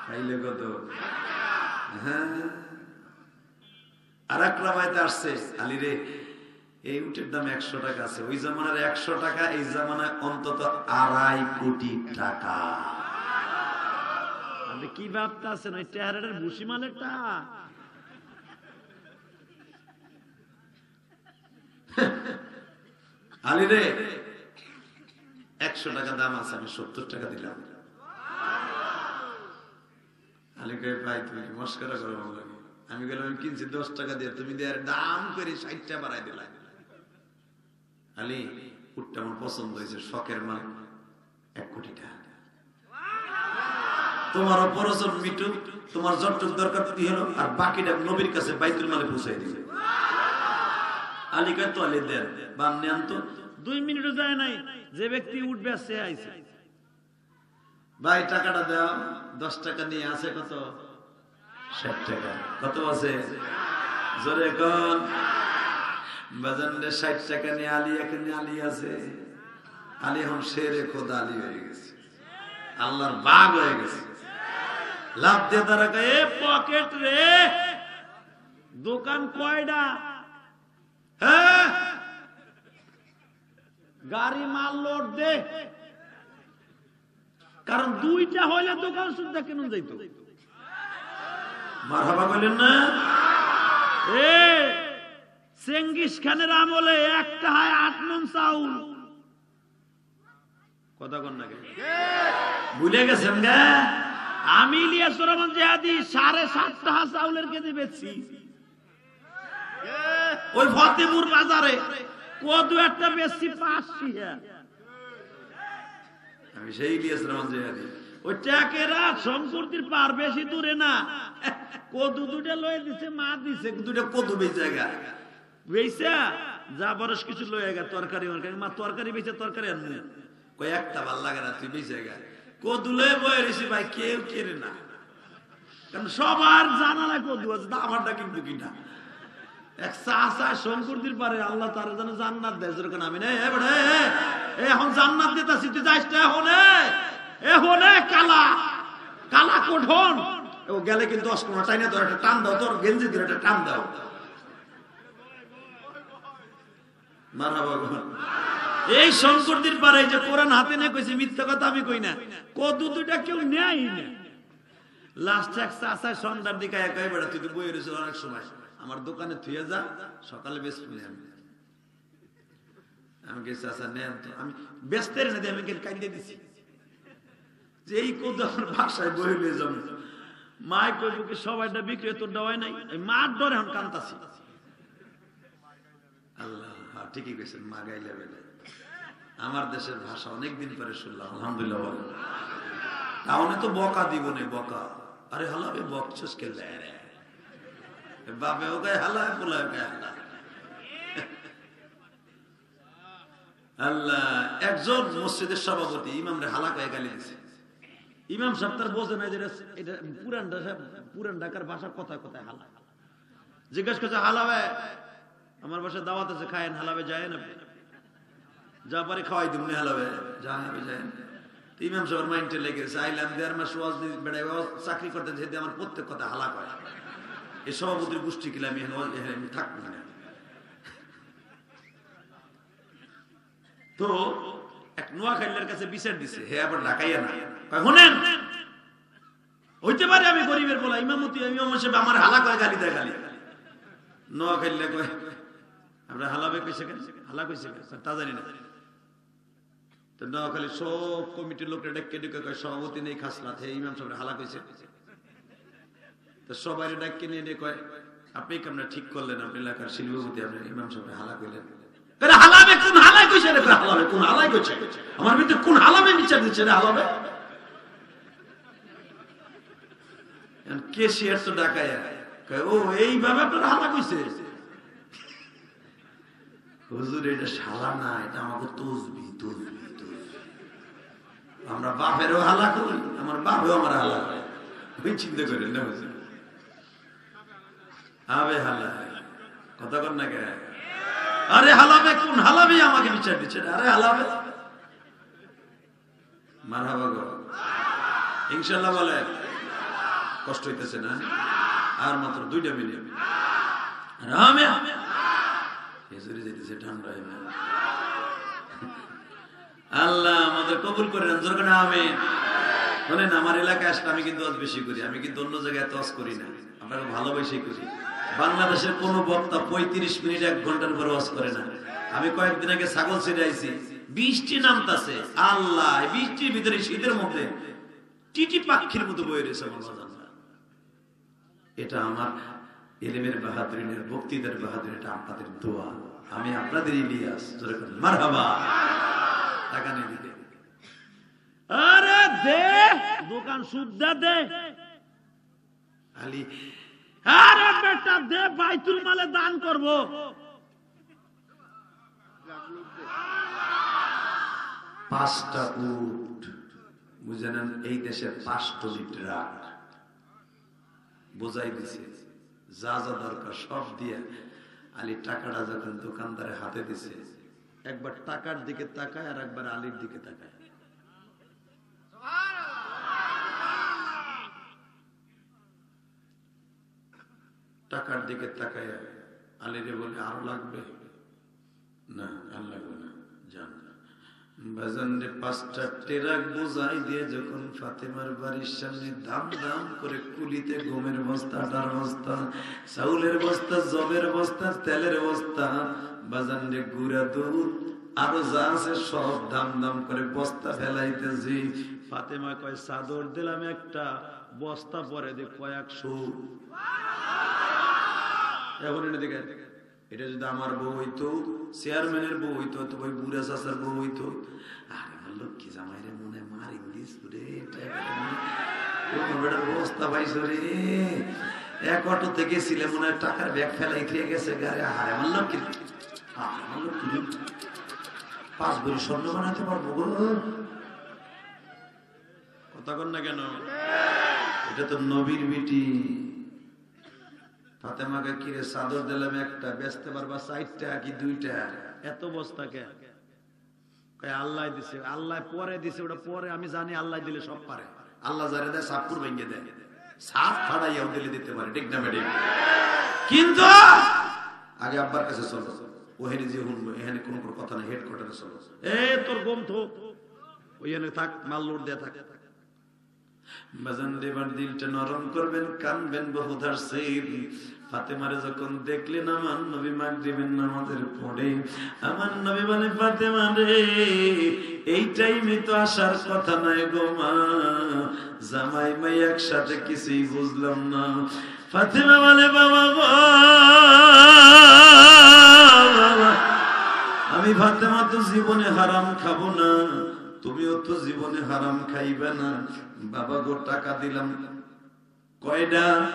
খাইলে কত? হ্যাঁ। আর এক রাবাইতে আসছে, আলী রে, এই উটের দাম একশো টাকা আছে। ওই জামানার একশো টাকা, এই জামানায় অন্তত আড়াই কোটি টাকা। আপনি কি ভাবতে আছেন ওই চেহারাটার ভুসি মালেরটা আলী রে, একশো টাকা দাম আছে, আমি সত্তর টাকা দিলাম। আমি গেলাম কিনছি দশ টাকা দিয়ে, তুমি দিয়ে দাম করে ষাট টাকা বাড়াই দিলাম আলী, উটটা আমার পছন্দ হয়েছে, শখের মাল, এক কোটি টাকা। তোমার অপরচন মিটু তোমার যতটুক দরকার হলো, আর বাকিটা নবীর কাছে বাইতুল মালে পৌঁছাই দিবে। আলী কয় তো আলী দেন বান নেন তো। দুই মিনিটও যায় নাই যে ব্যক্তি উঠবে সে আইছে। ভাই টাকাটা দাও দশ টাকা নিয়ে আছে কত? ষাট টাকা। কত আছে? জোরে কন। বাজানরে ষাট টাকা নিয়ে আলী এখানে আলী আছে। আলী এখন শেরে খোদা আলী হয়ে গেছে। আল্লাহর বাঘ হয়ে গেছে। লাভ দিয়ে তারা পকেট রে। দোকান কয়টা হ্যাঁ? গাড়ি মাল লোড দে। কারণ দুইটা হইলে দোকান সুদ্ধা কেন যাইতো। বললেন না? চেঙ্গিস খানের আমলে একটা হয় আট মন চাউল। আমি ইলিয়াস রহমান জেহাদি সাড়ে সাত টাকা চাউলের কেজি বেচছি। ওই ফতেপুর বাজারে কদু একটা বেচছি পাঁচ টিহা আমি সেই ইলিয়াস রহমান ওই ট্যাকেরা পার বেশি দূরে না। কদু দুটা লয়ে দিছে মা দিছে। দুটা বেশ জায়গা বেইসা? যা বরস কিছু লয়ে গা তরকারি মরকারি। মা তরকারি বেচে তরকারি আনব। কই একটা ভালো লাগে না তুই বেশ জায়গা কদুলে বয়ে রেছি ভাই কেউ কেড়ে না। কারণ সবার জানা না কদু আছে আমারটা কিন্তু কিনা? আল্লাহ তার যেন জান্নাত দেয়। আমি এ এ এখন জান্নাত এখন? কালা কালা কঠন। গেলে কিন্তু টাইনে তোর একটা টান দাও, তোর গেঞ্জি ধরে একটা টান দাও। এই শঙ্করদির পারে যে কোরআন হাতে নিয়ে কইছে, মিথ্যা কথা আমি কই না। কদু দুটা কেউ নেয় না। লাস্ট এক চাষা সন্ধ্যার দিকে একা একাই বেড়া, তুই তো বই অনেক সময়। আমার দোকানে থুয়ে যা, সকালে বেশ আমি আমি গেছি আচ্ছা নেন আমি ব্যস্ত না আমি কাঁদিয়ে দিছি। যে এই কদু আমার বাসায় বই নিয়ে যাব। মাই কইব সবাইটা বিক্রি তোর দেওয়াই নাই। মার ডরে এখন কান্তাছি আল্লাহ ঠিকই কইছেন, মা গাইলে বেলে। আমার দেশের ভাষা অনেক দিন পরে শুনলাম, আলহামদুলিল্লাহ। তাহলে তো বকা দিব না, বকা। আরে হালাবে বকছস কে রে। বাপে ও গায়ে হালা পোলায় গায়ে হালা আল্লাহ, একজন মসজিদের সভাপতি গালি ইমাম সাহেব তার বোঝে না যে এটা- পুরান পুরান ঢাকার ভাষা কথায় হালা জিজ্ঞেস করছে, হালাবে? আমার বাসায় দাওয়াত আছে, খায়েন, হালাবে যায় না যা পারে খাওয়াই দিব না হালাবে যা হবে যায় ইমাম সাহেবের মাইন্ডে লেগেছে আইলাম, দেড় মাস ওয়াজ বেড়াই চাকরি করতে যেতে আমার প্রত্যেক কথা হালা করে এই সভাপতির গোষ্ঠী কিলা আমি আমি থাকব না? তো এক নোয়াখালীর কাছে বিচার দিছে। হে আবার ঢাকাইয়া না। শুনেন, হইতে পারে আমি গরিবের বলা, ইমামতি ইমাম সাহেব, আমার হালা কয় গালি দেয় গালি নোয়াখালীলে কয়, আমরা হালাবে কইছে কেন? হালা কইছে কেন? তা জানি না। তো নোয়াখালী সব কমিটির লোকরা ডেকে ডেকে কয়, সভাপতি নেই খাসলা হে ইমাম সাহেব, হালা কইছে। তো সবাই ডাক্কে নিয়ে নিয়ে কয়, আপনি কেমন ঠিক করলেন? আপনি এলাকার শিল্পপতি, আপনি ইমাম সাহেব হালা কোন হালাই কইছে কোন হালাবে ও, এইভাবে হালা কইছে? এটা শালা এটা আমাকে আমরা বাপেরও হালা করি, আমার বাপেও আমার হালা করে। চিন্তা করেন না হুজুর। কষ্ট হইতেছে না। আর মাত্র দুইটা ঠান্ডা আল্লাহ আমাদের কবুল করে আমি শোনেন আমার এলাকায় আসলে আমি কিন্তু বেশি করি। আমি কিন্তু অন্য জায়গায় আজ করি না। আপনাকে ভালোবেসেই করি। বাংলাদেশের কোন বক্তা পঁয়ত্রিশ মিনিট এক ঘণ্টার উপর ওয়াজ করে না। আমি কয়েকদিন আগে ছাগল ছেড়ে আইছি। বৃষ্টি নামতাছে। আল্লাহ বৃষ্টির ভিতরে শীতের মধ্যে টিটি পাখির মতো বয়ে রয়েছে এটা আমার এলেমের বাহাদুরিনের বক্তৃতার বাহাদুরি এটা আপনাদের দোয়া। আমি আপনাদের ইলিয়াস মার হাবা টাকা নিয়ে দিবে আরে দে দোকান সুদ্ধা দে। আলী মালে দান করব। পাঁচটা উট বুঝে নেন এই দেশের পাঁচটলি ট্রাক বোঝাই দিছে, যা যা দরকার সব দিয়ে আলী টাকাটা যখন দোকানদারে হাতে দিছে, একবার টাকার দিকে তাকায় আর একবার আলীর দিকে তাকায়। টাকার দিকে তাকায় আলীরে বলে, আরও লাগবে? না, আর লাগবে না, যান। বাজানরে পাঁচটা টেরাক বোঝাই দিয়ে যখন ফাতেমার বাড়ির সামনে দাম দাম করে কুলিতে গমের বস্তা, আটার বস্তা, চাউলের বস্তা, জবের বস্তা, তেলের বস্তা, বাজানরে গুড়া দুধ, আরও যা আছে সব দাম দাম করে বস্তা ফেলাইতেছি। ফাতেমা কয়, চাদর দিলাম একটা, বস্তা পরে দে কয়েকশো। এটা যদি আমার বউ হইতো চেয়ারম্যানের বউ হইতো ওই বুড়া চাচার বউ হইতো, আরে আমার লক্ষ্মী জামাইরে মনে মারি দিস রে অবস্থা পাইছো রে। এক অটো থেকে ছিলে মনে হয় টাকার ব্যাগ ফেলাই থেকে গেছে গারে আরে আমার লক্ষ্মী আমার লক্ষ্মী রে। পাঁচ বড়ি স্বর্ণ বানাতে পারব গো। কথা কন না কেন? এটা তো নবীর বিটি ফাতেমাকে কিরে চাদর দিলাম একটা, বেচতে পারবা চারটা কি দুইটা? এত বস্তা কে? আল্লাহ দিছে, আল্লাহ পরে দিছে, ওটা পরে আমি জানি আল্লাহ দিলে সব পারে। আল্লাহ দেয় সাপুর ভেঙে দেয়। সাপ ফাড়াইয়াও দিলে দিতে পারে, ঠিক না ম্যাডাম? কিন্তু আগে আব্বার কাছে চলো। ওখানে যে শুনব এখানে কোনো কথা নেই হেডকোয়ার্টারে চলো। এ, তোর গম থাক, মাল লোড দিয়ে থাক। বাজান দেবার দিলটা নরম করবেন, কানবেন ফাতেমারে যখন দেখলেন, আমার নবী আমার নবী এই টাইমে তো আসার কথা জামাই, মাই একসাথে কিছুই বুঝলাম না। ফাতেমা বলে বাবা, আমি ফাতেমা তো জীবনে হারাম খাব না। তুমিও তো জীবনে হারাম খাইবে না। বাবা গো, টাকা দিলাম। কয়টা?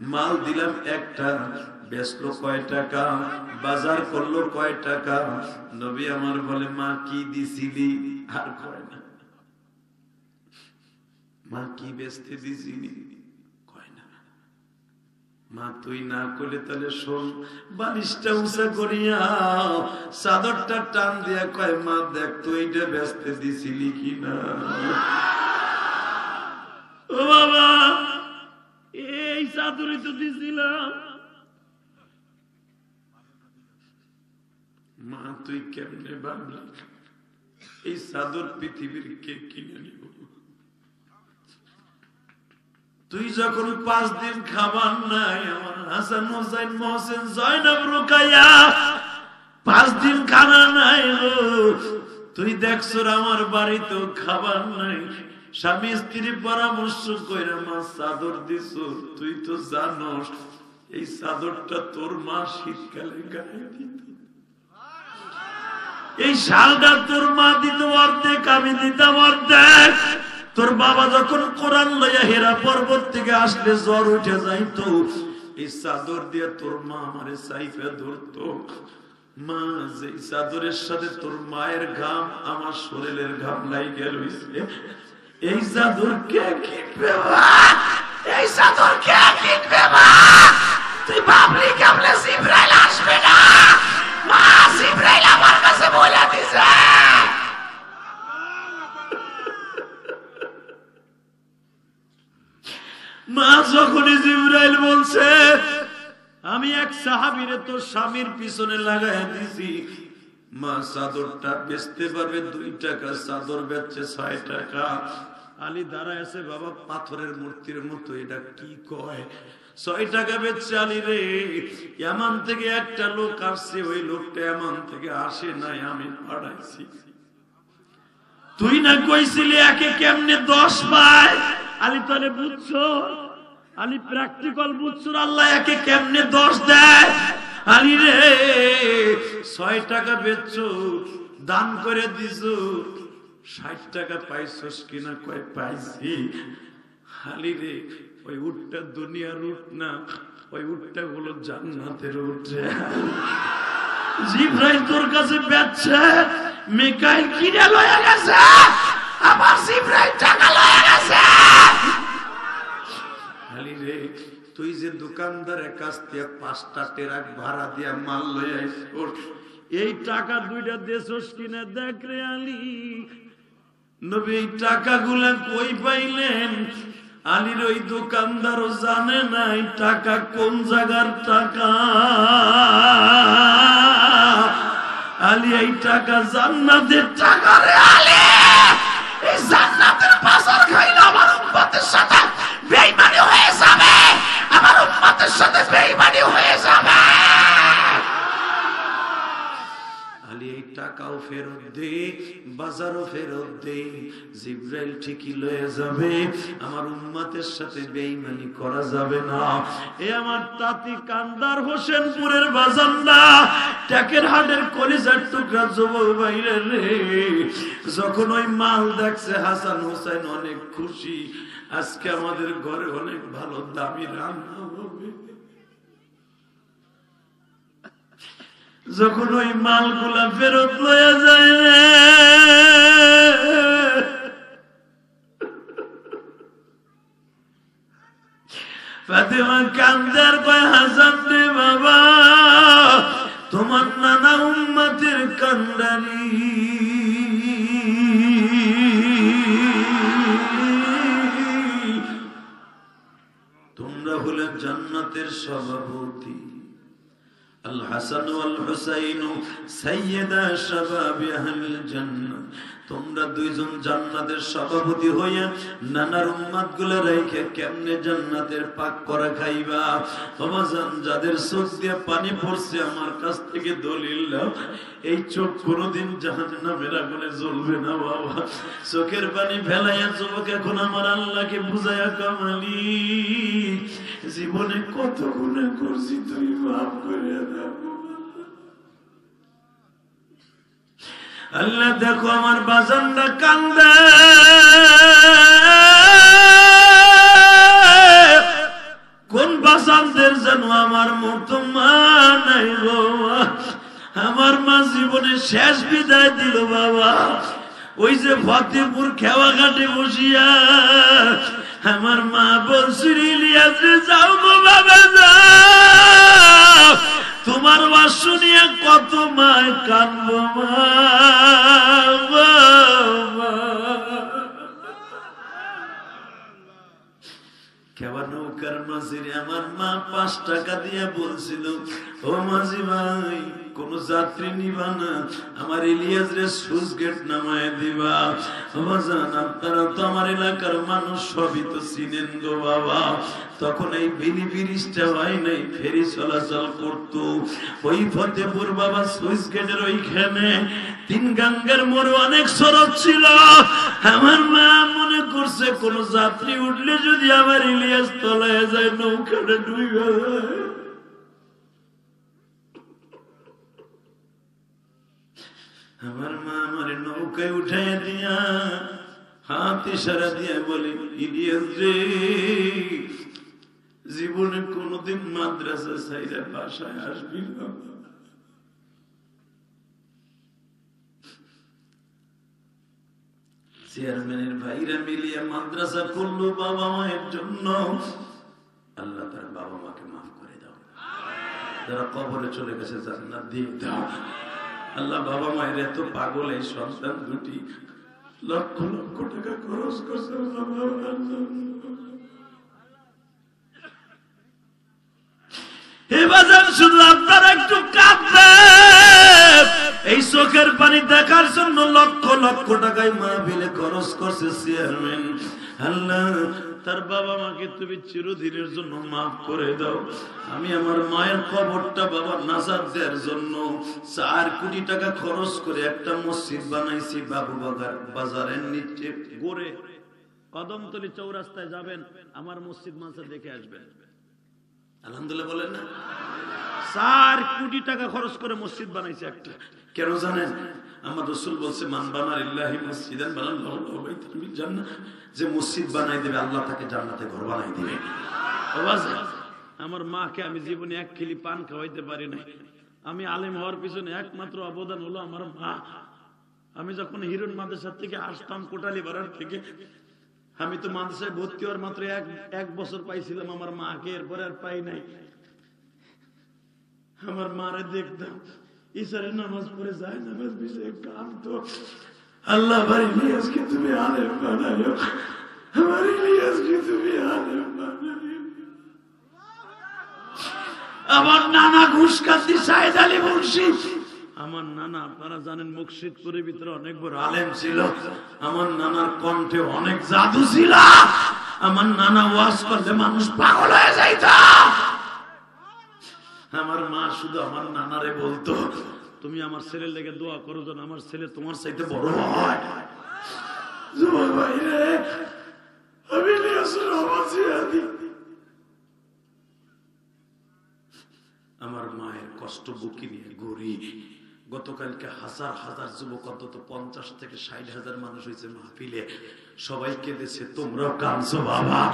মাল দিলাম একটা। বেচলো কয় টাকা? বাজার করল কয় টাকা? নবী আমার বলে, মা, কি দিছিলি? আর কয় না। মা, কি বেচতে দিছিলি? মা, তুই না করলে তাহলে শোন, বালিশটা উঁচা করিয়া চাদরটা টান দিয়া কয়, মা, দেখ, তুই এটা ব্যস্তে দিছিলি কিনা? ও বাবা, এই চাদরি তো দিছিলাম। মা, তুই কেমনে ভাবলি এই চাদর পৃথিবীর কে কিনে নিব? তুই যখন পাঁচ দিন খাবার নাই, আমার হাসান হোসেন মহসেন জয়নব রুকাইয়া পাঁচ দিন খানা নাই তুই দেখছ আমার বাড়িতেও খাবার নাই। স্বামী স্ত্রী পরামর্শ কইরা মা চাদর দিছ, তুই তো জানোস, এই চাদরটা তোর মা শীতকালে গায়ে দিত। এই শালটা তোর মা দিত অর্ধেক, আমি দিতাম অর্ধেক। তোর বাবা যখন কোরআন লইয়া হেরা পর্বত থেকে আসলে জ্বর উঠে যাইতো, এই চাদর দিয়ে তোর মা আমারে সাইফে ধরতো। মা যে চাদরের সাথে তোর মায়ের ঘাম আমার শরীরের ঘাম লাইগে এই চাদর কে কিনবে এই চাদর কে কিনবে? তুই ভাবলি আসবে না? মা, জিব্রাইল আমার কাছে বলে দিছে। মা যখনই জিব্রাইল বলছে, আমি এক সাহাবীরে তোর স্বামীর পিছনে লাগাই দিছি। মা চাদরটা বেচতে পারবে দুই টাকা, চাদর বেচছে ছয় টাকা। আলী দাঁড়ায় আছে, বাবা, পাথরের মূর্তির মতো, এটা কি কয়? ছয় টাকা বেচছে আলী রে, এমন থেকে একটা লোক আসছে, ওই লোকটা এমন থেকে আসে নাই, আমি পাঠাইছি। তুই না কইছিলি একে কেমনে দশ পায়? আলি তাহলে বুঝছ? আলি প্র্যাকটিক্যাল বুঝছ আল্লাহ একে কেমনে দশ দেয়? আলী রে, ছয় টাকা বেচছ, দান করে দিছ, ষাট টাকা পাইছস কিনা কয় পাইছি? আলী রে, ওই উঠটা দুনিয়ার উঠ না, ওই উটটা হলো জান্নাতের উঠ। জিব্রাইল তোর কাছে বেচছে, মিকাইল কিনে লয়ে গেছে? আমার জিব্রাইল টাকা লয়ে গেছে। আলী রে, তুই যে দোকানদারের কাছ থেকে পাঁচটা টেরাক ভাড়া দিয়া মাল লয়ে আইছস এই টাকা দুইটা দেছস কিনে দেখ রে আলী। নবী, এই টাকাগুলা কই পাইলেন? আলীর ওই দোকানদারও জানে না এই টাকা কোন জায়গার টাকা। আলী, এই টাকা জান্নাতের টাকা রে আলী। জান্নাতের বাজার খাইলে আমার উম্মতের সাথে বেঈমানি হয়ে যাবে, আমার উম্মতের সাথে বেঈমানি হয়ে যাবে। আলী এই টাকাও ফেরত দে, বাজারও ফেরত দে। জিব্রাইল ঠিকই লয়ে যাবে, আমার উম্মাতের সাথে বেঈমানি করা যাবে না। এ আমার তাতি কান্দার হোসেনপুরের বাজার না ট্যাকের হাটের কলিজার টুকরা যুবক বাইরে রে। যখন ওই মাল দেখছে হাসান হোসেন অনেক খুশি, আজকে আমাদের ঘরে অনেক ভালো দামি রান্না হবে যখন ওই মালগুলা ফেরত লয়ে যায় রে। ফাতেমা কান্দার কয় হাসান রে বাবা, তোমার নানা উম্মতের কান্দারি। তোমরা হলে জান্নাতের সভাপতি। الحسن والحسين سيدا شباب أهل الجنة. তোমরা দুইজন জান্নাতের সভাপতি হইয়া নানার উম্মাতগুলা রাইখে কেমনে জান্নাতের পাক করা খাইবা? বাবাজান যাদের চোখ দিয়ে পানি পড়ছে, আমার কাছ থেকে দলিল এই চোখ কোনোদিন জাহান্নামের আগুনে জ্বলবে না বাবা। চোখের পানি ফেলাইয়া যুবক এখন আমার আল্লাহকে বুঝাইয়া কামালি। জীবনে কত গুণে করছি, তুই মাফ করে দাও। আল্লাহ দেখো আমার বাজানটা কান্দে। কোন বাসানদের যেন আমার মতো মা নাই বাবা আমার মা জীবনে শেষ বিদায় দিল বাবা। ওই যে ফতেপুর খেওয়া ঘাটে বসিয়া আমার মা বলছিল যাও গো বাবা, যাও। তোমার বাস শুনিয়া কত মায় নৌকার মাঝিরে আমার মা পাঁচ টাকা দিয়ে বলছিল, ও মাঝি ভাই কোন যাত্রী নিবা না। আমার ইলিয়াস রে সুইচ গেট নামায় দিবা। বাজান আপনারা তো আমার এলাকার মানুষ, সবই তো চিনেন গো বাবা। তখন এই বিনি ব্রিজটা হয় নাই, ফেরি চলাচল করত। ওই ফতেপুর বাবা সুইচ গেটের ওইখানে তিন গাঙ্গের মোড় অনেক সড়ক ছিল। আমার মা মনে করছে, কোন যাত্রী উঠলে যদি আমার ইলিয়াস তলায় যায়, নৌকাটা ডুবে যায়। আমার মা আমার নৌকায় উঠাই দিয়া হাত ইশারা দিয়া বলে ইলিয়াস জীবনে কোনদিন মাদ্রাসা সাইরা বাসায় আসবি না। চেয়ারম্যানের ভাইরা মিলিয়ে মাদ্রাসা করল বাবা মায়ের জন্য। আল্লাহ তার বাবা মাকে মাফ করে দাও। যারা কবরে চলে গেছে জান্নাত দিয়ে দাও। আল্লাহ বাবা মায়ের এত পাগল এই সন্তান দুটি। লক্ষ লক্ষ টাকা খরচ করছে এই চোখের পানি দেখার জন্য লক্ষ লক্ষ টাকায় মাহবিলে খরচ করছে চেয়ারম্যান আল্লাহ তার বাবা মাকে তুমি চিরদিনের জন্য মাফ করে দাও। আমি আমার মায়ের কবরটা বাবা নাজার দেওয়ার জন্য চার কোটি টাকা খরচ করে একটা মসজিদ বানাইছি বাবু বাগার বাজারের নিচে গড়ে। কদমতলি চৌরাস্তায় যাবেন, আমার মসজিদ মাসে দেখে আসবেন। আলহামদুলিল্লাহ বলেন না। চার কোটি টাকা খরচ করে মসজিদ বানাইছে একটা। কেন জানেন? আমার রসুল বলছে, মান বানার ইল্লাহি মসজিদান ফিল জান্নাহ যে মসজিদ বানাই দেবে, আল্লাহ তাকে জান্নাতে ঘর বানাই দিবে। আমার মাকে আমি জীবনে এক খিলি পান খাওয়াইতে পারি নাই। আমি আলেম হওয়ার পিছনে একমাত্র অবদান হলো আমার মা। আমি যখন হিরণ মাদ্রাসার থেকে আসতাম কোটালি পাড়ার থেকে, আমি তো মাদ্রাসায় ভর্তি হওয়ার মাত্র এক এক বছর পাইছিলাম আমার মাকে, এরপরে আর পাই নাই। আমার মারে দেখতাম। ইসারে নামাজ পড়ে যায় নামাজ বিষয়ে কাঁদতো আল্লাহ ইলিয়াসকে তুমি আলেম বানাইও আমার তুমি নানা আলী আমার নানা আপনারা জানেন ভিতরে অনেক বড় আলেম ছিল আমার নানার কণ্ঠে অনেক জাদু ছিল আমার নানা ওয়াজ করলে মানুষ পাগল হয়ে যাইত আমার মা শুধু আমার নানারে বলতো, তুমি আমার ছেলের লেগে দোয়া করো যেন আমার ছেলে তোমার চাইতে বড় হয়। আমার মায়ের কষ্ট বুকি নিয়ে ঘুরি গতকালকে হাজার হাজার যুবক, অন্তত পঞ্চাশ থেকে ষাট হাজার মানুষ হয়েছে মাহফিলে। সবাই কেঁদেছে, তোমরাও কাঁদছো বাবা।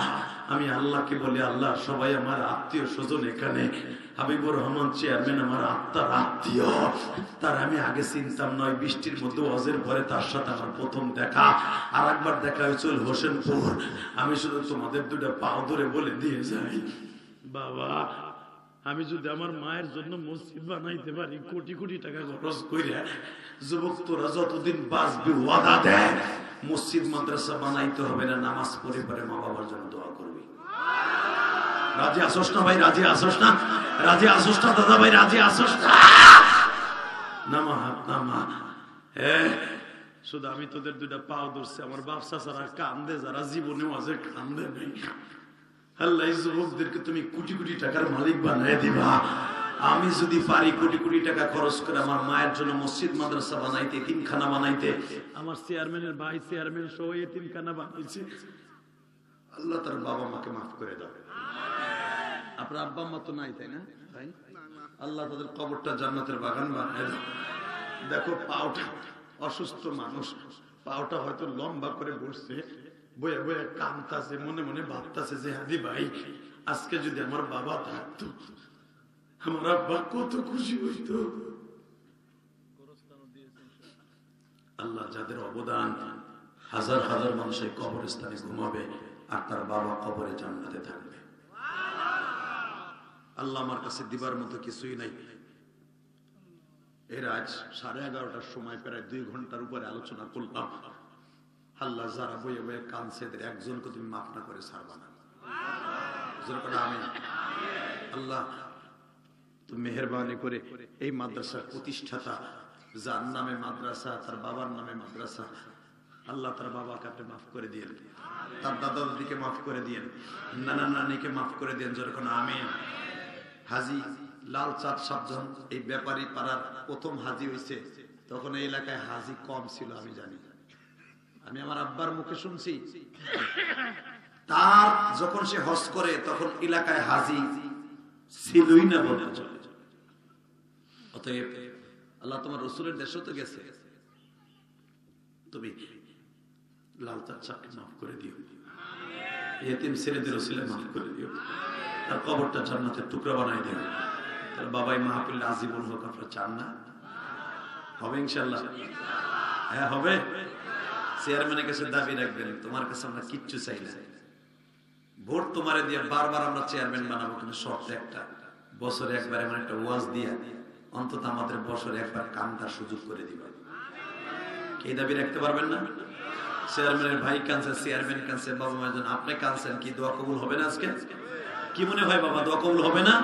আমি আল্লাহকে বলি, আল্লাহ, সবাই আমার আত্মীয় স্বজন এখানে। হাবিবুর রহমান চেয়ারম্যান আমার আত্মার আত্মীয়। তার আমি আগে চিনতাম নয়, বৃষ্টির মধ্যে অজের পরে তার সাথে আমার প্রথম দেখা। আর একবার দেখা হয়েছিল হোসেনপুর। আমি শুধু তোমাদের দুটা পাও ধরে বলে দিয়ে যাই। বাবা আমি যদি আমার মায়ের জন্য মসজিদ বানাইতে পারি, কোটি কোটি টাকা খরচ কইরা যুবক তোরা যতদিন বাঁচবি, ওয়াদা দেয় মসজিদ, মাদ্রাসা বানাইতে হবে না, নামাজ পড়ে পরে মা বাবার জন্য দোয়া করবি। রাজি আসোস না ভাই, রাজি আসোস না? রাজি আসোস না, দাদা ভাই, রাজি আসোস না? নামা হাত নামা শুধু আমি তোদের দুইটা পাও ধরছি, আমার ব্যবসা ছাড়া কান্দে, যারা জীবনেও আছে কান্দে নেই। আল্লাহ যুবকদেরকে তুমি কোটি কোটি টাকার মালিক বানায় দিবা। আমি যদি পারি কোটি কোটি টাকা খরচ করে আমার মায়ের জন্য মসজিদ মাদ্রাসা বানাইতে তিনখানা বানাইতে আমার চেয়ারম্যানের ভাই চেয়ারম্যান সহ এতিমখানা বানিয়েছে। আল্লাহ তার বাবা মাকে মাফ করে দাও। আপনার আব্বা আম্মা তো নাই তাই না? ভাই? আল্লাহ তাদের কবরটা জান্নাতের বাগান বানায় দাও। দেখো পাওটা অসুস্থ মানুষ। পাওটা হয়তো লম্বা করে বসছে। বয়ে বয়ে কামতাছে মনে মনে ভাবতাছে যে, হাদি ভাই, আজকে যদি আমার বাবা থাকতো, আমার আব্বা কত খুশি হইতো। আল্লাহ যাদের অবদান, হাজার হাজার মানুষের কবরস্থানে ঘুমাবে আর তার বাবা কবরে জান্নাতে থাকবে। আল্লাহ আমার কাছে দিবার মতো কিছুই নাই। এর আজ সাড়ে এগারোটার সময়, প্রায় দুই ঘণ্টার উপরে আলোচনা করলাম। আল্লাহ যারা বয়ে বয়ে কানছে এদের একজনকে তুমি মাফ না করে ছাড়বা না। আল্লাহ, তুমি মেহরবানি করে এই মাদ্রাসার প্রতিষ্ঠাতা, যার নামে মাদ্রাসা, তার বাবার নামে মাদ্রাসা, আল্লাহ তার বাবাকে আপনি মাফ করে দিয়েন। তার দাদা দাদিকে মাফ করে দিয়েন। নানা নানিকে মাফ করে দিয়েন। যেরকম আমি হাজি লাল চাঁদ সাবধান এই ব্যাপারী পাড়ার প্রথম হাজি হয়েছে তখন এই এলাকায় হাজি কম ছিল, আমি জানি। আমি আমার আব্বার মুখে শুনছি। তার যখন সে হজ করে, তখন এলাকায় হাজি ছিলই না বলে চলে অতএব আল্লাহ তোমার রসুলের দেশও তো গেছে। তুমি লাল চাঁদ সাহকে মাফ করে দিও। এতিম ছেলেদের ছেলে মাফ করে দিও। তার কবরটা জান্নাতের টুকরা বানাই দিও। তার বাবাই মাহফিল আজীবন হোক, আপনার চান না? হবে ইনশাল্লাহ হ্যাঁ হবে। চেয়ারম্যানের কাছে দাবি রাখবেন, তোমার কাছে আমরা কিচ্ছু চাই না। ভোট তোমারে দিয়ে বারবার আমরা চেয়ারম্যান বানাবো, কিন্তু শর্ত একটা। বছরে একবার এমন একটা ওয়াজ দিয়ে অন্তত আমাদের বছরে একবার কান্দার সুযোগ করে দিবা। কে দাবি রাখতে পারবেন না? চেয়ারম্যানের ভাই চেয়ারম্যান বাবা আপনি কানছেন কি দোয়া কবুল হবে না আজকে? কি মনে হয় বাবা, দোয়া কবুল হবে না?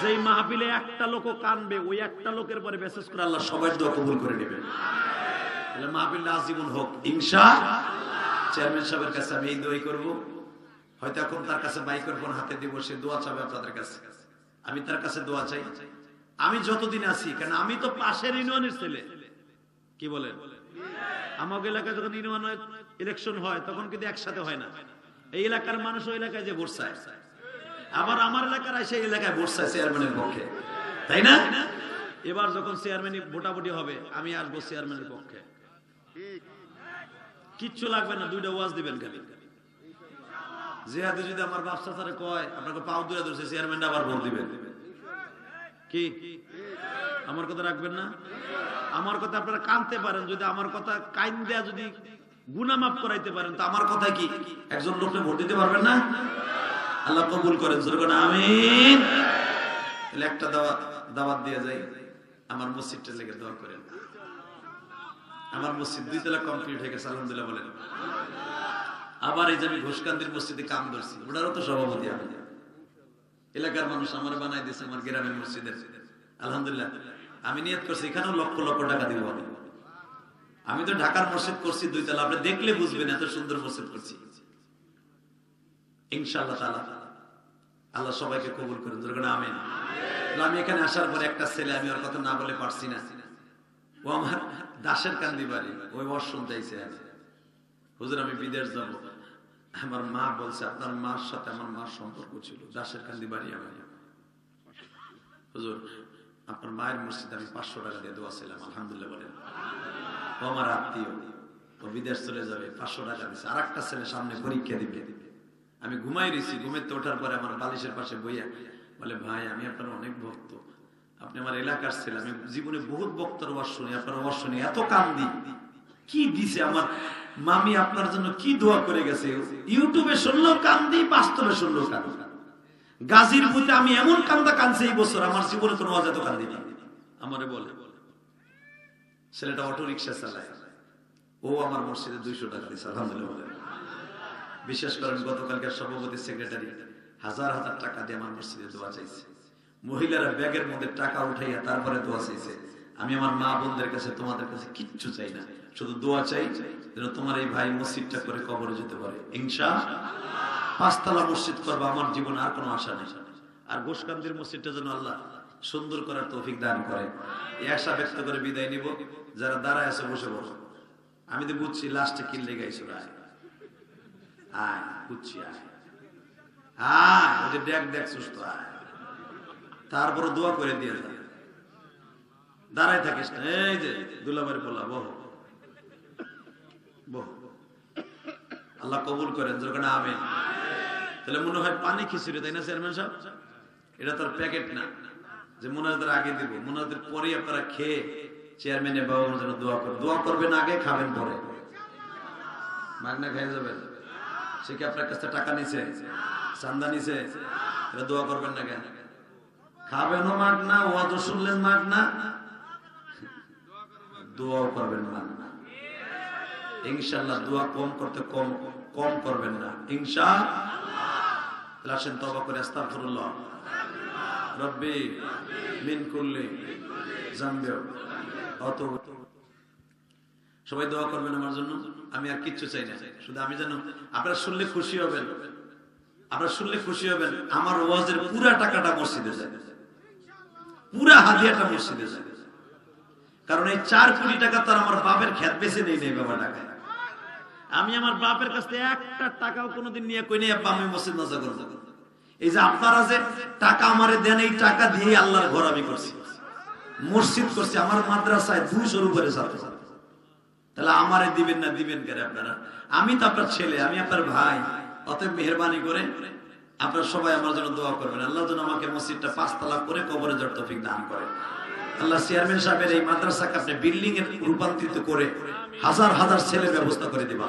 যেই মাহফিলে একটা লোক কানবে, ওই একটা লোকের পরে বিশেষ করে আল্লাহ সবাই দোয়া কবুল করে নেবেন হোক চেয়ারম্যান কাছে আমি হয়তো এখন তার কাছে সে দোয়া আমি তার কাছে দোয়া চাই। আমি যতদিন আছি কেন আমি তো পাশের ইউনিয়নের ছেলে। কি বলেন? আমাকে এলাকায় যখন ইউনিয়ন ইলেকশন হয়, তখন কিন্তু একসাথে হয় না। এই এলাকার মানুষ ওই এলাকায় যে চায়। আবার আমার এলাকার সেই এলাকায় চাই চেয়ারম্যানের পক্ষে। তাই না? এবার যখন চেয়ারম্যান ভোটাভুটি হবে, আমি আসব চেয়ারম্যানের পক্ষে। কিচ্ছু লাগবে না, দুইটা ওয়াজ দিবেন জিহাদি যদি আমার ব্যবসা তারে কয়, আপনাকে পাও দূরে ধরছে চেয়ারম্যানটা আবার ভোট দিবেন। কি? আমার কথা রাখবেন না? আমার কথা আপনারা কানতে পারেন, যদি আমার কথা কাইন দেয়া যদি গুনামাপ করাইতে পারেন, তো আমার কথা কি? একজন লোককে ভোট দিতে পারবেন না? আল্লাহ কবুল করেন যেরকম আমিন। একটা দাওয়াত দাওয়াত দিয়ে যাই, আমার মসজিদটা লেগে দোয়া করেন। আমার মসজিদ দুই তলা কমপ্লিট হয়ে গেছে, আলহামদুলিল্লাহ বলেন। আবার এই যে আমি ঘোষকান্দির মসজিদে কাম করছি ওটারও তো সভাপতি আমি। এলাকার মানুষ আমার বানাই দিয়েছে আমার গ্রামের মসজিদের। আলহামদুলিল্লাহ। আমি নিয়ত করছি, এখানেও লক্ষ লক্ষ টাকা দিব আমি। আমি তো ঢাকার মসজিদ করছি দুই তলা, আপনি দেখলে বুঝবেন এত সুন্দর মসজিদ করছি। ইনশাআল্লাহ তাআলা। আল্লাহ সবাইকে কবুল করেন। দুর্গা আমিন। আমি এখানে আসার পরে একটা ছেলে, আমি ওর কথা না বলে পারছি না। ও আমার দাসের কান্দি বাড়ি, ওই বর্ষণ চাইছে হুজুর, আমি বিদেশ যাব। আমার মা বলছে, আপনার মার সাথে আমার মার সম্পর্ক ছিল, দাসের কান্দি বাড়ি আমার হুজুর, আপনার মায়ের মসজিদে আমি পাঁচশো টাকা দিয়ে দোয়া ছিলাম, আলহামদুলিল্লাহ বলেন। ও আমার আত্মীয়, ও বিদেশ চলে যাবে, পাঁচশো টাকা দিচ্ছে আর একটা ছেলে সামনে পরীক্ষা দিবে। আমি ঘুমাই রয়েছি ঘুমেতে ওঠার পরে আমার বালিশের পাশে বইয়া বলে, ভাই, আমি আপনার অনেক ভক্ত। আপনি আমার এলাকার ছেলে, আমি জীবনে বহুত বক্তার ওয়াজ শুনি, আপনার ওয়াজ শুনি, এত কান্দি। কি দিছে আমার? মামি আপনার জন্য কি দোয়া করে গেছে? ইউটিউবে শুনলেও কান্দি, বাস্তবে শুনলেও কান্দি। গাজীর বুতে আমি এমন কান্দা কানছি এই বছর, আমার জীবনে কোনো ওয়াজ এত কান্দি না। আমারে বলে, ছেলেটা অটো রিক্সা চালায়। ও আমার মসজিদে দুইশো টাকা দিচ্ছে আলহামদুলিল্লাহ। বিশেষ করেন গতকালকার সভাপতি সেক্রেটারি হাজার হাজার টাকা দিয়ে আমার মসজিদে দোয়া চাইছে। মহিলারা ব্যাগের মধ্যে টাকা উঠাইয়া তারপরে দোয়া চাইছে। আমি আমার মা বোনদের কাছে তোমাদের কাছে কিচ্ছু চাই না। শুধু দোয়া চাই যেন তোমার এই ভাই মসজিদটা করে কবরে যেতে পারে। ইনশা পাঁচতলা মসজিদ করব, আমার জীবনে আর কোনো আশা নেই। আর গোসকান্দির মসজিদটা যেন আল্লাহ সুন্দর করার তৌফিক দান করে। এই আশা ব্যক্ত করে বিদায় নিব। যারা দাঁড়ায় আছে, বসে বসে। আমি তো বুঝছি লাস্টে কিনলে গাইছো আয়। আয়, বুঝছি, আয়। আয় যে দেখ দেখ সুস্থ আয়। তারপরে দোয়া করে দিয়ে যা। দাঁড়ায় থাকিস না, এই যে দুলাবাড়ি বলা বহ। বহ। আল্লাহ কবুল করেন যেরকম আমি তাহলে মনে হয় পানি খিচুড়ি, তাই না, চেয়ারম্যান সাহেব? এটা তোর প্যাকেট না। যে মোনাজাতের আগে দিব মোনাজাতের পরে আপনারা খেয়ে চেয়ারম্যানের বাবার জন্য দোয়া করবেন দোয়া করবেন, আগে খাবেন পরে। মাগনা খেয়ে যাবেন। সে কি আপনার কাছে টাকা নিছে? চান্দা নিছে? এটা দোয়া করবেন না কেন? খাবেনও ওয়া তো শুনলেন মাগ না দোয়াও করবেন মাগ না ইনশাল্লাহ দোয়া কম করতে কম কম করবেন না। ইনশা আসেন তবা করে রব্বি মিন জামবে অত সবাই দোয়া করবেন আমার জন্য? আমি আর কিচ্ছু চাই না। শুধু আমি জানো আপনারা শুনলে খুশি হবেন। আপনারা শুনলে খুশি হবেন। আমার ওয়াজের পুরা টাকাটা মসজিদে যায়। পুরা হাদিয়াটা মসজিদে যায়। কারণ এই চার কোটি টাকা তার আমার বাপের খ্যাত বেছে নেই নেই বাবা টাকা আমি আমার বাপের কাছ থেকে একটা টাকাও কোনোদিন নিয়ে কই নেই, আব্বা, আমি মসজিদ নজর করব। এই যে আপনারা যে টাকা আমারে দেন, এই টাকা দিয়ে আল্লাহর ঘর আমি করছি। মসজিদ করছি, আমার মাদ্রাসায় দুইশোর উপরে ছাত্র। তাহলে আমারে দিবেন না দিবেন কেন আপনারা? আমি তো আপনার ছেলে, আমি আপনার ভাই, অতএব মেহরবানি করে আপনারা সবাই আমার জন্য দোয়া করবেন। আল্লাহ যেন আমাকে মসজিদটা পাঁচতলা করে কবরে জড় তফিক দান করে। আল্লাহ চেয়ারম্যান সাহেবের এই মাদ্রাসাকে আপনি বিল্ডিং এ রূপান্তরিত করে হাজার হাজার ছেলের ব্যবস্থা করে দিবা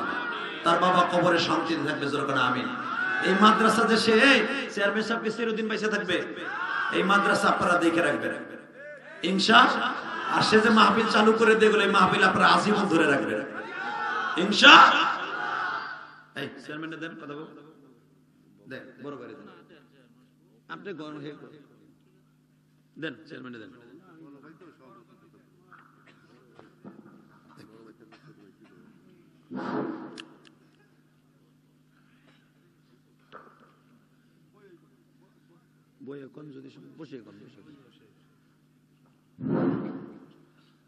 তার বাবা কবরে শান্তি থাকবে যেরকম আমি এই মাদ্রাসা যে সে চেয়ারম্যান সাহেবকে চিরদিন পয়সা থাকবে। এই মাদ্রাসা আপনারা দেখে রাখবেন। ইনশা, আর সে যে মাহফিল চালু করে দিয়ে গেলে মাহফিল আপনারা আজীবন ধরে রাখবেন। ইনশা, এই চেয়ারম্যানে দেন, কথা বল। দেন বড় করে দেন। আপনি গরম হয়ে দেন চেয়ারম্যানে দেন।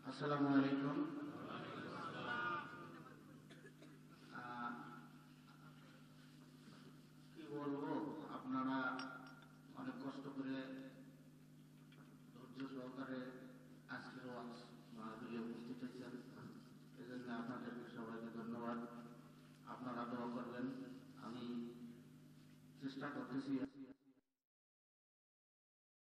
আসসালামু আলাইকুম। uh,